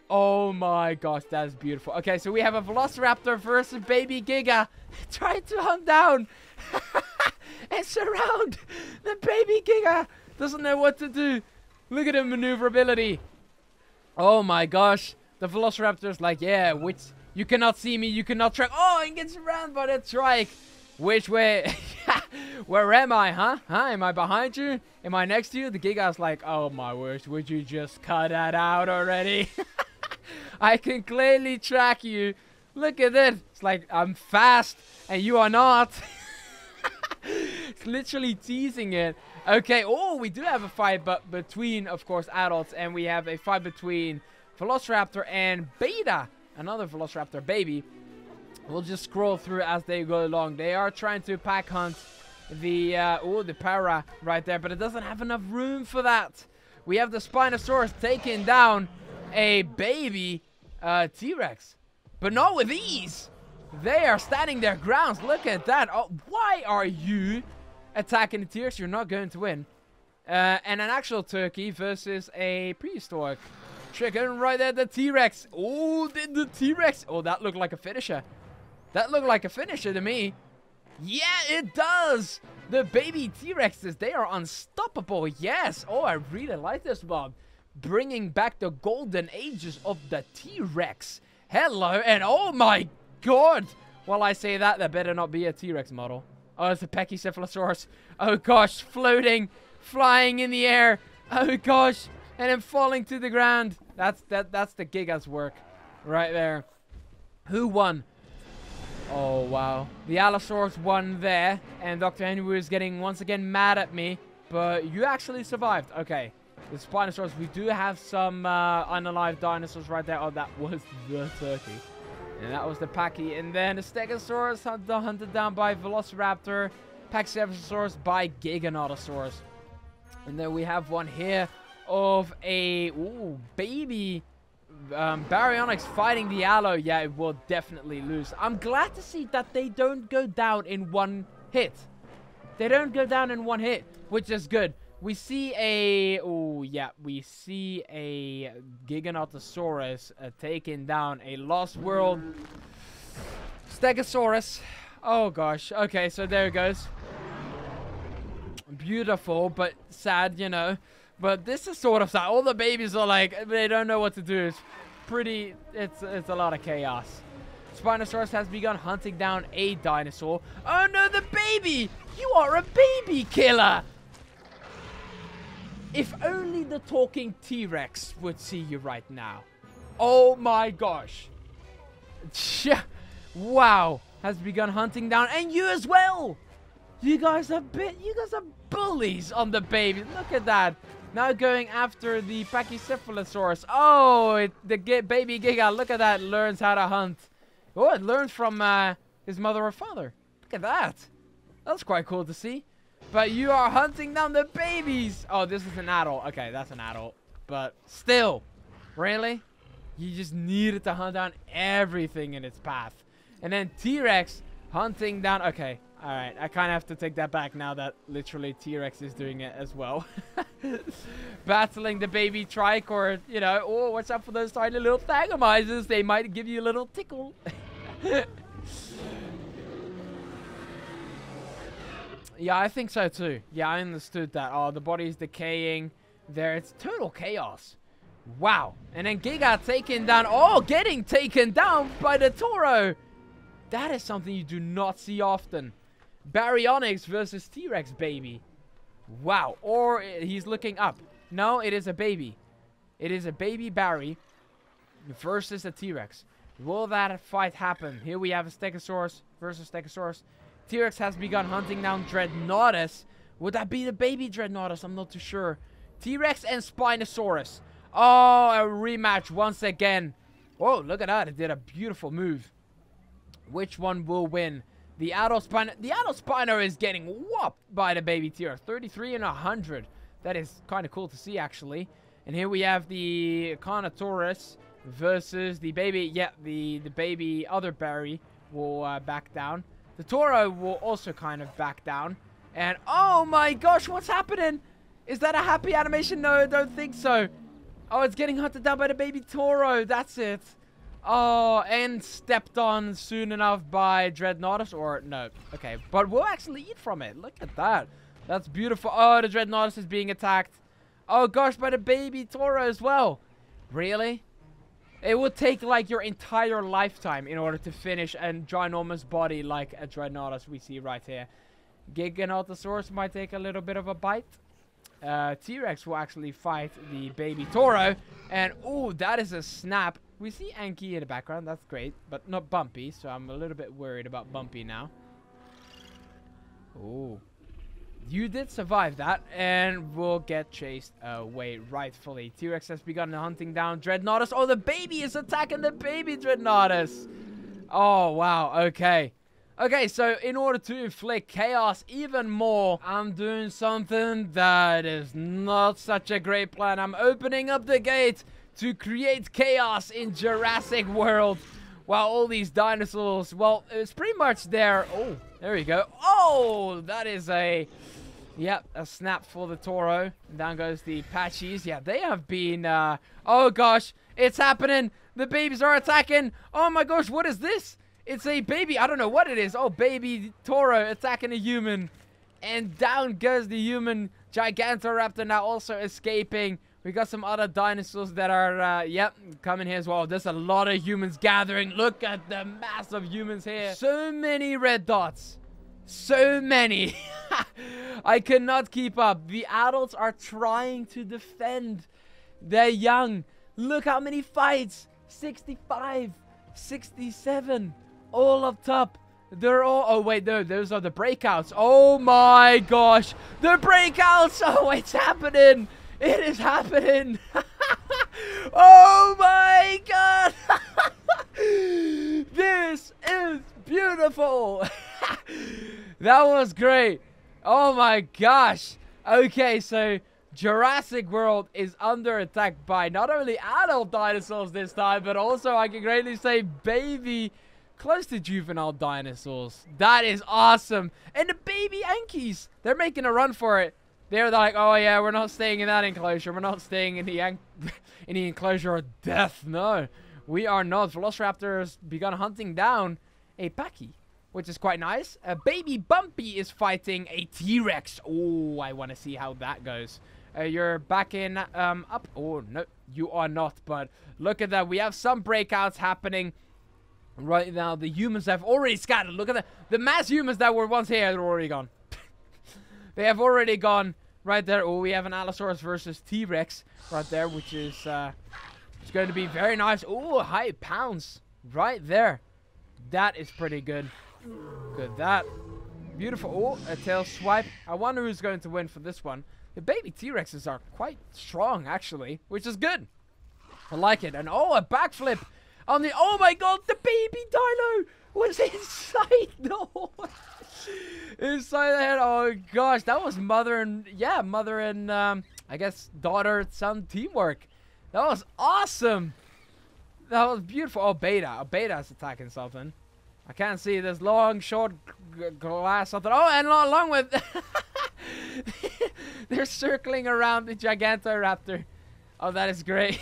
Oh my gosh, that's beautiful. Okay, so we have a Velociraptor versus baby Giga [LAUGHS] trying to hunt down [LAUGHS] and surround the baby Giga. Doesn't know what to do. Look at the maneuverability. Oh my gosh. The Velociraptor's like, yeah, which you cannot see me. You cannot track. Oh, and gets around by that trike. Which way? [LAUGHS] Where am I, huh? Huh? Am I behind you? Am I next to you? The Giga's like, oh my word, would you just cut that out already? [LAUGHS] I can clearly track you. Look at it. It's like, I'm fast and you are not. [LAUGHS] it's literally teasing it. Okay, oh, we do have a fight but between, of course, adults. And we have a fight between Velociraptor and Beta another Velociraptor baby. We'll just scroll through as they go along. They are trying to pack hunt the, uh, oh, the para right there, but it doesn't have enough room for that. We have the Spinosaurus taking down a baby uh, T-Rex, but not with ease. They are standing their grounds. Look at that. Oh, why are you attacking the T-Rex? You're not going to win. Uh, and an actual turkey versus a prehistoric Chicken right there, the T-Rex. Oh, did the T-Rex. Oh, that looked like a finisher. That looked like a finisher to me. Yeah, it does. The baby T-Rexes, they are unstoppable. Yes. Oh, I really like this, Bob. Bringing back the golden ages of the T-Rex. Hello, and oh my god. While I say that, there better not be a T-Rex model. Oh, it's a Pachycephalosaurus. Oh gosh, floating, flying in the air. Oh gosh, and then falling to the ground. That's that that's the Giga's work right there. Who won? Oh, wow. The Allosaurus won there, and Dr. Henry is getting once again mad at me, but you actually survived. Okay. The Spinosaurus, we do have some uh, unalive dinosaurs right there. Oh, that was [LAUGHS] the turkey. And that was the Pachy. And then the Stegosaurus hunted down by Velociraptor. Pachycephalosaurus by Giganotosaurus. And then we have one here of a ooh, baby um, Baryonyx fighting the Allo, yeah, it will definitely lose. I'm glad to see that they don't go down in one hit. They don't go down in one hit, which is good. We see a... Oh, yeah. We see a Giganotosaurus uh, taking down a Lost World Stegosaurus. Oh, gosh. Okay, so there it goes. Beautiful, but sad, you know. But this is sort of sad. All the babies are like, they don't know what to do. It's pretty, it's, it's a lot of chaos. Spinosaurus has begun hunting down a dinosaur. Oh no, the baby! You are a baby killer! If only the talking T-Rex would see you right now. Oh my gosh. [LAUGHS] wow. Has begun hunting down, and you as well! You guys are bit, you guys are bullies on the baby. Look at that. Now going after the Pachycephalosaurus. Oh, it, the baby Giga, look at that, learns how to hunt. Oh, it learns from uh, his mother or father. Look at that. That's quite cool to see. But you are hunting down the babies. Oh, this is an adult. Okay, that's an adult. But still, really? You just needed to hunt down everything in its path. And then T-Rex hunting down... Okay, Alright, I kind of have to take that back now that literally T-Rex is doing it as well. [LAUGHS] Battling the baby tricord, you know, oh, what's up for those tiny little Thagomizers? They might give you a little tickle. [LAUGHS] yeah, I think so too. Yeah, I understood that. Oh, the body's decaying. There, it's total chaos. Wow. And then Giga taken down. Oh, getting taken down by the Toro. That is something you do not see often. Baryonyx versus T-Rex, baby. Wow. Or he's looking up. No, it is a baby. It is a baby Barry versus a T-Rex. Will that fight happen? Here we have a Stegosaurus versus Stegosaurus. T-Rex has begun hunting down Dreadnoughtus. Would that be the baby Dreadnoughtus? I'm not too sure. T-Rex and Spinosaurus. Oh, a rematch once again. Whoa, look at that. It did a beautiful move. Which one will win? The adult Spino. The adult Spino is getting whopped by the baby tier. 33 and 100. That is kind of cool to see, actually. And here we have the Carnotaurus versus the baby. Yeah, the, the baby other Barry will uh, back down. The Toro will also kind of back down. And oh my gosh, what's happening? Is that a happy animation? No, I don't think so. Oh, it's getting hunted down by the baby Toro. That's it. Oh, and stepped on soon enough by Dreadnoughtus. Or, no. Okay, but we'll actually eat from it. Look at that. That's beautiful. Oh, the Dreadnoughtus is being attacked. Oh, gosh, by the baby Toro as well. Really? It would take, like, your entire lifetime in order to finish a ginormous body like a Dreadnoughtus we see right here. Giganotosaurus might take a little bit of a bite uh, T-Rex will actually fight the baby Toro. And, oh, that is a snap. We see Anki in the background. That's great. But not Bumpy. So I'm a little bit worried about Bumpy now. Oh. You did survive that. And we'll get chased away rightfully. T-Rex has begun hunting down Dreadnoughtus. Oh, the baby is attacking the baby Dreadnoughtus. Oh, wow. Okay. Okay, so in order to inflict chaos even more, I'm doing something that is not such a great plan. I'm opening up the gate to create chaos in Jurassic World. While all these dinosaurs, well, it's pretty much there. Oh, there we go. Oh, that is a, yep, a snap for the Toro. Down goes the Pachies. Yeah, they have been, uh, oh gosh, it's happening. The babies are attacking. Oh my gosh, what is this? It's a baby. I don't know what it is. Oh, baby Toro attacking a human. And down goes the human Gigantoraptor now also escaping. We got some other dinosaurs that are, uh, yep, coming here as well. There's a lot of humans gathering. Look at the mass of humans here. So many red dots. So many. [LAUGHS] I cannot keep up. The adults are trying to defend their young. Look how many fights. 65, 67 all up top. They're all... Oh, wait, no. Those are the breakouts. Oh, my gosh. The breakouts. [LAUGHS] Oh, it's happening. It is happening. [LAUGHS] oh, my God. [LAUGHS] this is beautiful. [LAUGHS] that was great. Oh, my gosh. Okay, so... Jurassic World is under attack by not only adult dinosaurs this time, but also, I can greatly say, baby close to juvenile dinosaurs. That is awesome. And the baby Ankies, they're making a run for it. They're like, oh yeah, we're not staying in that enclosure. We're not staying in the [LAUGHS] in the enclosure of death. No, we are not. Velociraptors begun hunting down a Pachy, which is quite nice. A baby Bumpy is fighting a T-Rex. Oh, I want to see how that goes. Uh, you're back in um, up. Oh, no, you are not. But look at that. We have some breakouts happening. Right now, the humans have already scattered. Look at that. The mass humans that were once here are already gone. They have already gone right there. Oh, we have an Allosaurus versus T-Rex right there, which is uh, it's going to be very nice. Oh, high pounds right there. That is pretty good. Good, that. Beautiful. Oh, a tail swipe. I wonder who's going to win for this one. The baby T-Rexes are quite strong, actually, which is good. I like it. And oh, a backflip on the oh my god, the baby dino was [LAUGHS] inside the inside the head. Oh gosh, that was mother and yeah, mother and um, I guess daughter son teamwork. That was awesome. That was beautiful. Oh, Beta. Oh, Beta is attacking something. I can't see. this long, short glass. Something. Oh, and along with... [LAUGHS] They're circling around the Gigantoraptor. Oh, that is great.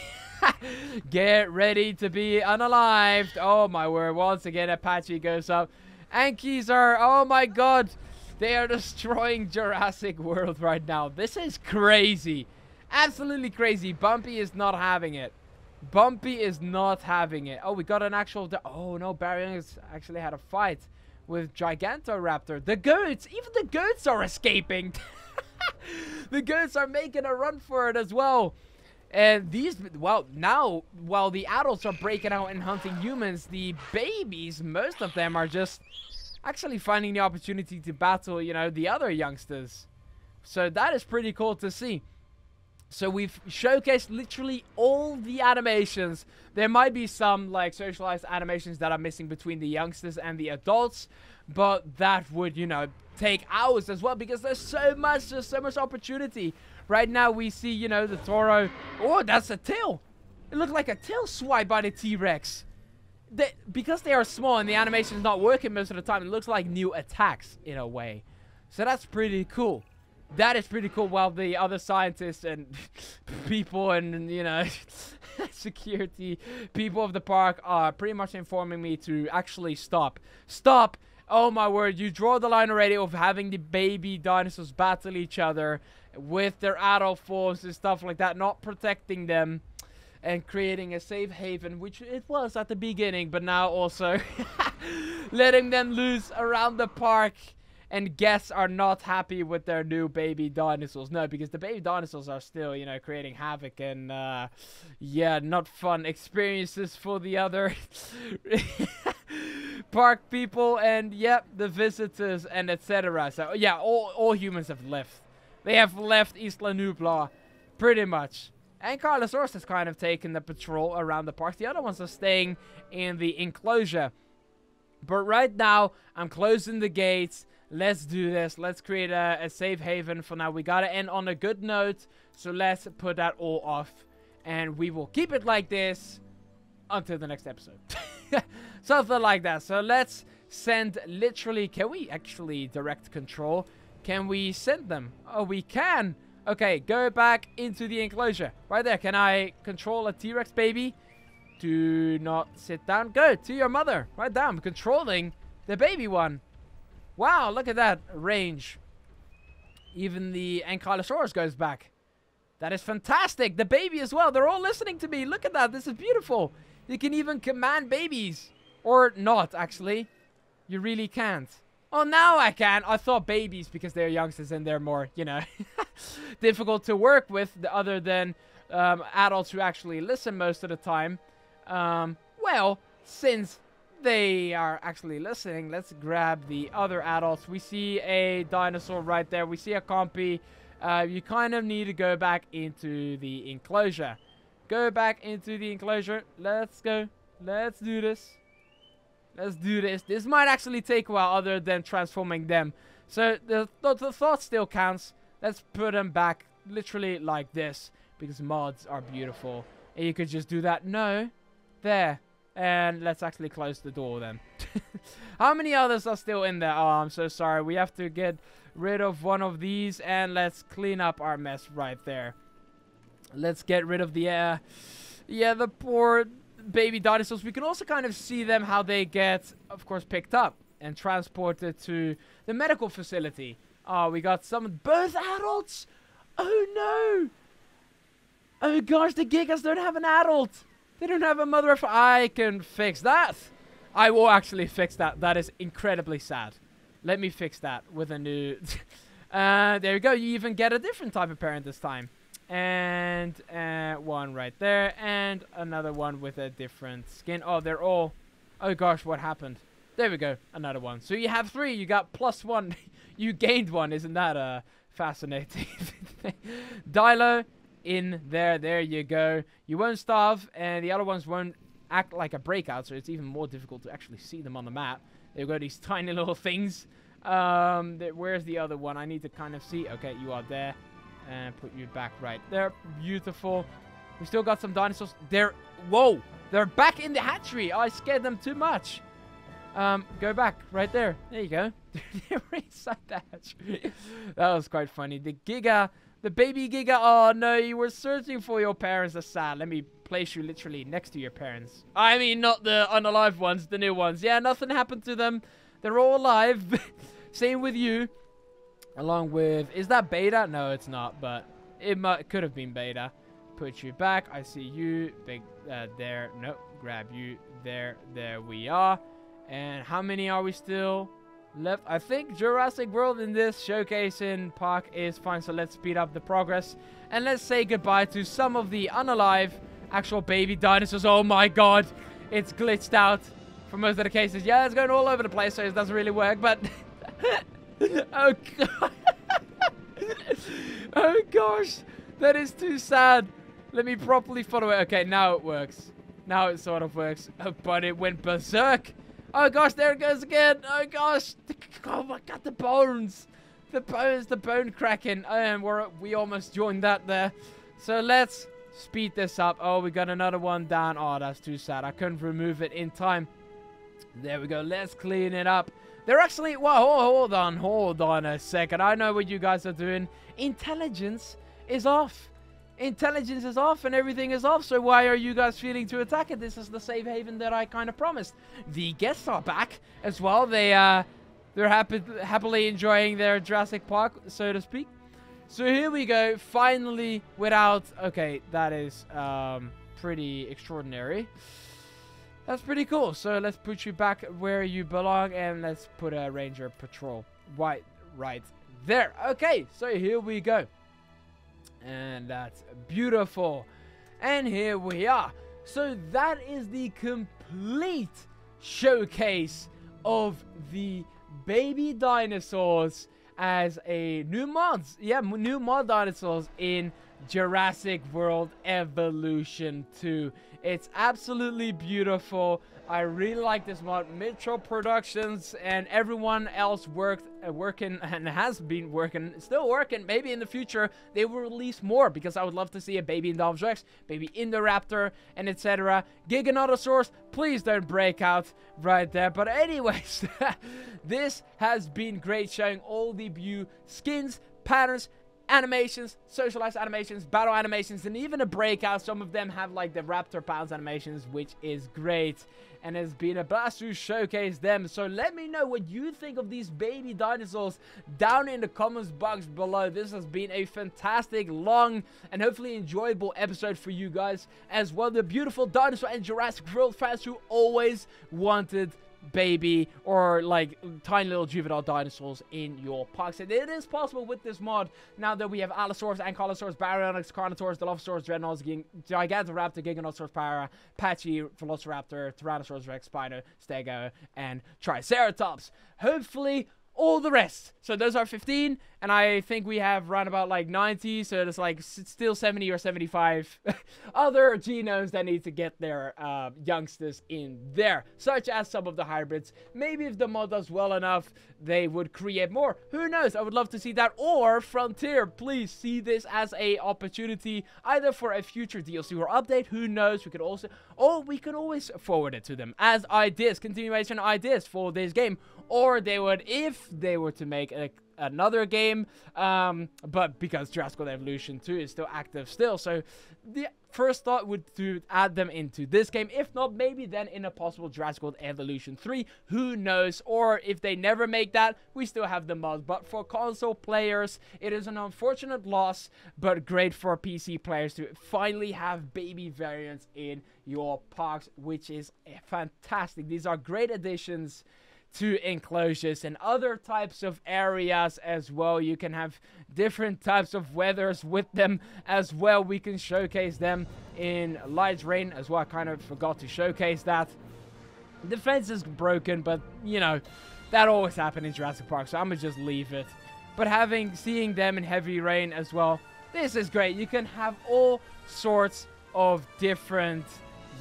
[LAUGHS] Get ready to be unalived. Oh, my word. Once again, Apache goes up. Ankies are... Oh, my God. They are destroying Jurassic World right now. This is crazy. Absolutely crazy. Bumpy is not having it. Bumpy is not having it. Oh, we got an actual... Oh, no. Barry has actually had a fight with Gigantoraptor. The goats! Even the goats are escaping! [LAUGHS] the goats are making a run for it as well. And these, well, now, while the adults are breaking out and hunting humans, the babies, most of them are just actually finding the opportunity to battle, you know, the other youngsters. So that is pretty cool to see. So we've showcased literally all the animations. There might be some like socialized animations that are missing between the youngsters and the adults, but that would, you know, take hours as well because there's so much, there's so much opportunity. Right now we see, you know, the Toro. Oh, that's a tail. It looked like a tail swipe by the T-Rex. They, because they are small and the animation is not working most of the time, it looks like new attacks in a way. So that's pretty cool that is pretty cool while the other scientists and [LAUGHS] people and you know [LAUGHS] security people of the park are pretty much informing me to actually stop stop oh my word you draw the line already of having the baby dinosaurs battle each other with their adult forms and stuff like that not protecting them and creating a safe haven which it was at the beginning but now also [LAUGHS] letting them loose around the park and guests are not happy with their new baby dinosaurs. No, because the baby dinosaurs are still, you know, creating havoc and, uh, yeah, not fun experiences for the other [LAUGHS] park people and, yep, the visitors and etc. So, yeah, all, all humans have left. They have left Isla Nublar, pretty much. And Carlosaurus has kind of taken the patrol around the park. The other ones are staying in the enclosure. But right now, I'm closing the gates Let's do this. Let's create a, a safe haven for now. We gotta end on a good note. So let's put that all off. And we will keep it like this until the next episode. [LAUGHS] Something like that. So let's send literally... Can we actually direct control? Can we send them? Oh, we can. Okay, go back into the enclosure. Right there. Can I control a T-Rex baby? Do not sit down. Go to your mother. Right down. Controlling the baby one. Wow, look at that range. Even the Ankylosaurus goes back. That is fantastic. The baby as well. They're all listening to me. Look at that. This is beautiful. You can even command babies. Or not, actually. You really can't. Oh, now I can. I thought babies because they're youngsters and they're more, you know, [LAUGHS] difficult to work with other than um, adults who actually listen most of the time. Um, well, since they are actually listening, let's grab the other adults. We see a dinosaur right there. We see a compy. Uh, you kind of need to go back into the enclosure. Go back into the enclosure. Let's go. Let's do this. Let's do this. This might actually take a while other than transforming them. So the, the, the thought still counts. Let's put them back literally like this. Because mods are beautiful. And you could just do that. No. There. And let's actually close the door then. [LAUGHS] How many others are still in there? Oh, I'm so sorry. We have to get rid of one of these. And let's clean up our mess right there. Let's get rid of the, uh, yeah, the poor baby dinosaurs. We can also kind of see them, how they get, of course, picked up and transported to the medical facility. Oh, we got some birth adults. Oh, no. Oh, gosh, the Gigas don't have an adult. They don't have a mother. Of I can fix that. I will actually fix that. That is incredibly sad. Let me fix that with a new... [LAUGHS] uh, there you go. You even get a different type of parent this time. And uh, one right there. And another one with a different skin. Oh, they're all... Oh gosh, what happened? There we go. Another one. So you have three. You got plus one. [LAUGHS] you gained one. Isn't that uh, fascinating? [LAUGHS] Dilo in there. There you go. You won't starve, and the other ones won't act like a breakout, so it's even more difficult to actually see them on the map. They've got these [LAUGHS] tiny little things. Um, where's the other one? I need to kind of see. Okay, you are there. And put you back right there. Beautiful. We still got some dinosaurs. They're... Whoa! They're back in the hatchery. I scared them too much. Um, go back right there. There you go. [LAUGHS] they were inside the hatchery. [LAUGHS] that was quite funny. The Giga, the baby Giga. Oh no, you were searching for your parents. That's sad. Let me place you literally next to your parents. I mean, not the unalive ones, the new ones. Yeah, nothing happened to them. They're all alive. [LAUGHS] Same with you. Along with, is that beta? No, it's not, but it could have been beta. Put you back. I see you. Big, uh, there. Nope. Grab you. There. There we are. And how many are we still left? I think Jurassic World in this showcase in park is fine. So let's speed up the progress. And let's say goodbye to some of the unalive actual baby dinosaurs. Oh my god. It's glitched out for most of the cases. Yeah, it's going all over the place. So it doesn't really work. But... [LAUGHS] [LAUGHS] oh god. [LAUGHS] oh gosh. That is too sad. Let me properly follow it. Okay, now it works. Now it sort of works. Oh, but it went berserk. Oh gosh, there it goes again. Oh gosh. [LAUGHS] Oh my god, the bones. The bones, the bone cracking. Oh, and we're, we almost joined that there. So let's speed this up. Oh, we got another one down. Oh, that's too sad. I couldn't remove it in time. There we go. Let's clean it up. They're actually... Well, hold on. Hold on a second. I know what you guys are doing. Intelligence is off. Intelligence is off and everything is off, so why are you guys feeling to attack it? This is the safe haven that I kind of promised. The guests are back as well. They, uh, they're happy, happily enjoying their Jurassic Park, so to speak. So here we go, finally without... Okay, that is um, pretty extraordinary. That's pretty cool. So let's put you back where you belong and let's put a ranger patrol right, right there. Okay, so here we go. And that's beautiful. And here we are. So that is the complete showcase of the baby dinosaurs as a new mods. Yeah, new mod dinosaurs in Jurassic World Evolution 2. It's absolutely beautiful. I really like this mod. Metro Productions and everyone else worked, uh, working [LAUGHS] and has been working, still working. Maybe in the future they will release more because I would love to see a baby Indominus Rex, baby Indoraptor, and etc. Giganotosaurus, please don't break out right there. But anyways, [LAUGHS] this has been great showing all the view skins, patterns, animations, socialized animations, battle animations, and even a breakout. Some of them have like the Raptor Pounds animations, which is great. And it's been a blast to showcase them. So let me know what you think of these baby dinosaurs down in the comments box below. This has been a fantastic, long, and hopefully enjoyable episode for you guys. As well, the beautiful dinosaur and Jurassic World fans who always wanted baby or like tiny little juvenile dinosaurs in your parks. And it is possible with this mod now that we have Allosaurus, Ankylosaurus, Baryonyx, Carnotaurus, Dilophosaurus, Dreadnoughtus, Gigantoraptor, Giganotosaurus, Para, Pachy, Velociraptor, Tyrannosaurus Rex, Spino, Stego, and Triceratops. Hopefully, all the rest. So those are 15, and I think we have around about like 90, so there's like still 70 or 75 [LAUGHS] other genomes that need to get their uh, youngsters in there, such as some of the hybrids. Maybe if the mod does well enough, they would create more. Who knows? I would love to see that. Or Frontier, please see this as a opportunity either for a future DLC or update. Who knows? We could also, or we could always forward it to them as ideas, continuation ideas for this game or they would, if they were to make a, another game, um, but because Jurassic World Evolution 2 is still active still, so the first thought would to add them into this game. If not, maybe then in a possible Jurassic World Evolution 3, who knows? Or if they never make that, we still have the mod. But for console players, it is an unfortunate loss, but great for PC players to finally have baby variants in your parks, which is fantastic. These are great additions to enclosures and other types of areas as well. You can have different types of weathers with them as well. We can showcase them in light rain as well. I kind of forgot to showcase that. The fence is broken, but you know, that always happens in Jurassic Park, so I'm gonna just leave it. But having, seeing them in heavy rain as well, this is great. You can have all sorts of different,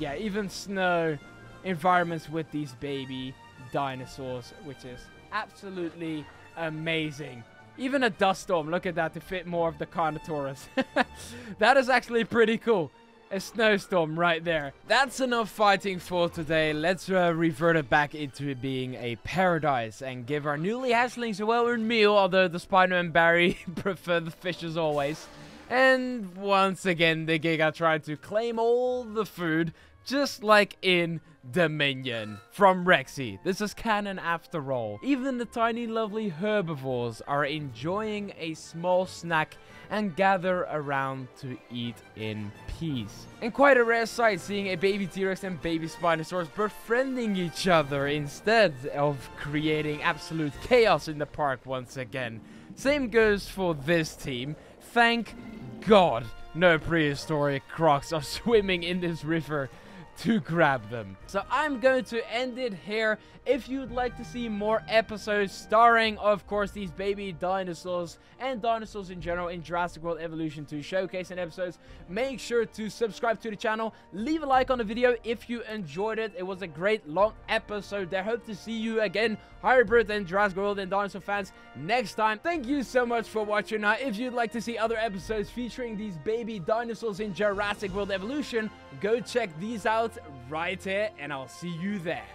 yeah, even snow environments with these baby dinosaurs, which is absolutely amazing. Even a dust storm, look at that, to fit more of the Carnotaurus. [LAUGHS] that is actually pretty cool. a snowstorm right there. That's enough fighting for today. Let's uh, revert it back into being a paradise and give our newly hatchlings a well-earned meal, although the Spider and Barry [LAUGHS] prefer the fish as always. And once again, the Giga tried to claim all the food, just like in Dominion from Rexy. This is canon after all. Even the tiny lovely herbivores are enjoying a small snack and gather around to eat in peace. And quite a rare sight seeing a baby T-Rex and baby Spinosaurus befriending each other instead of creating absolute chaos in the park once again. Same goes for this team. Thank God no prehistoric crocs are [LAUGHS] swimming in this river [LAUGHS] to grab them. So I'm going to end it here. If you'd like to see more episodes starring, of course, these baby dinosaurs and dinosaurs in general in Jurassic World Evolution 2 showcase and episodes, make sure to subscribe to the channel. Leave a like on the video if you enjoyed it. It was a great long episode there. Hope to see you again, Hybrid and Jurassic World and dinosaur fans, next time. Thank you so much for watching. Now, if you'd like to see other episodes featuring these baby dinosaurs in Jurassic World Evolution, go check these out right here, and I'll see you there.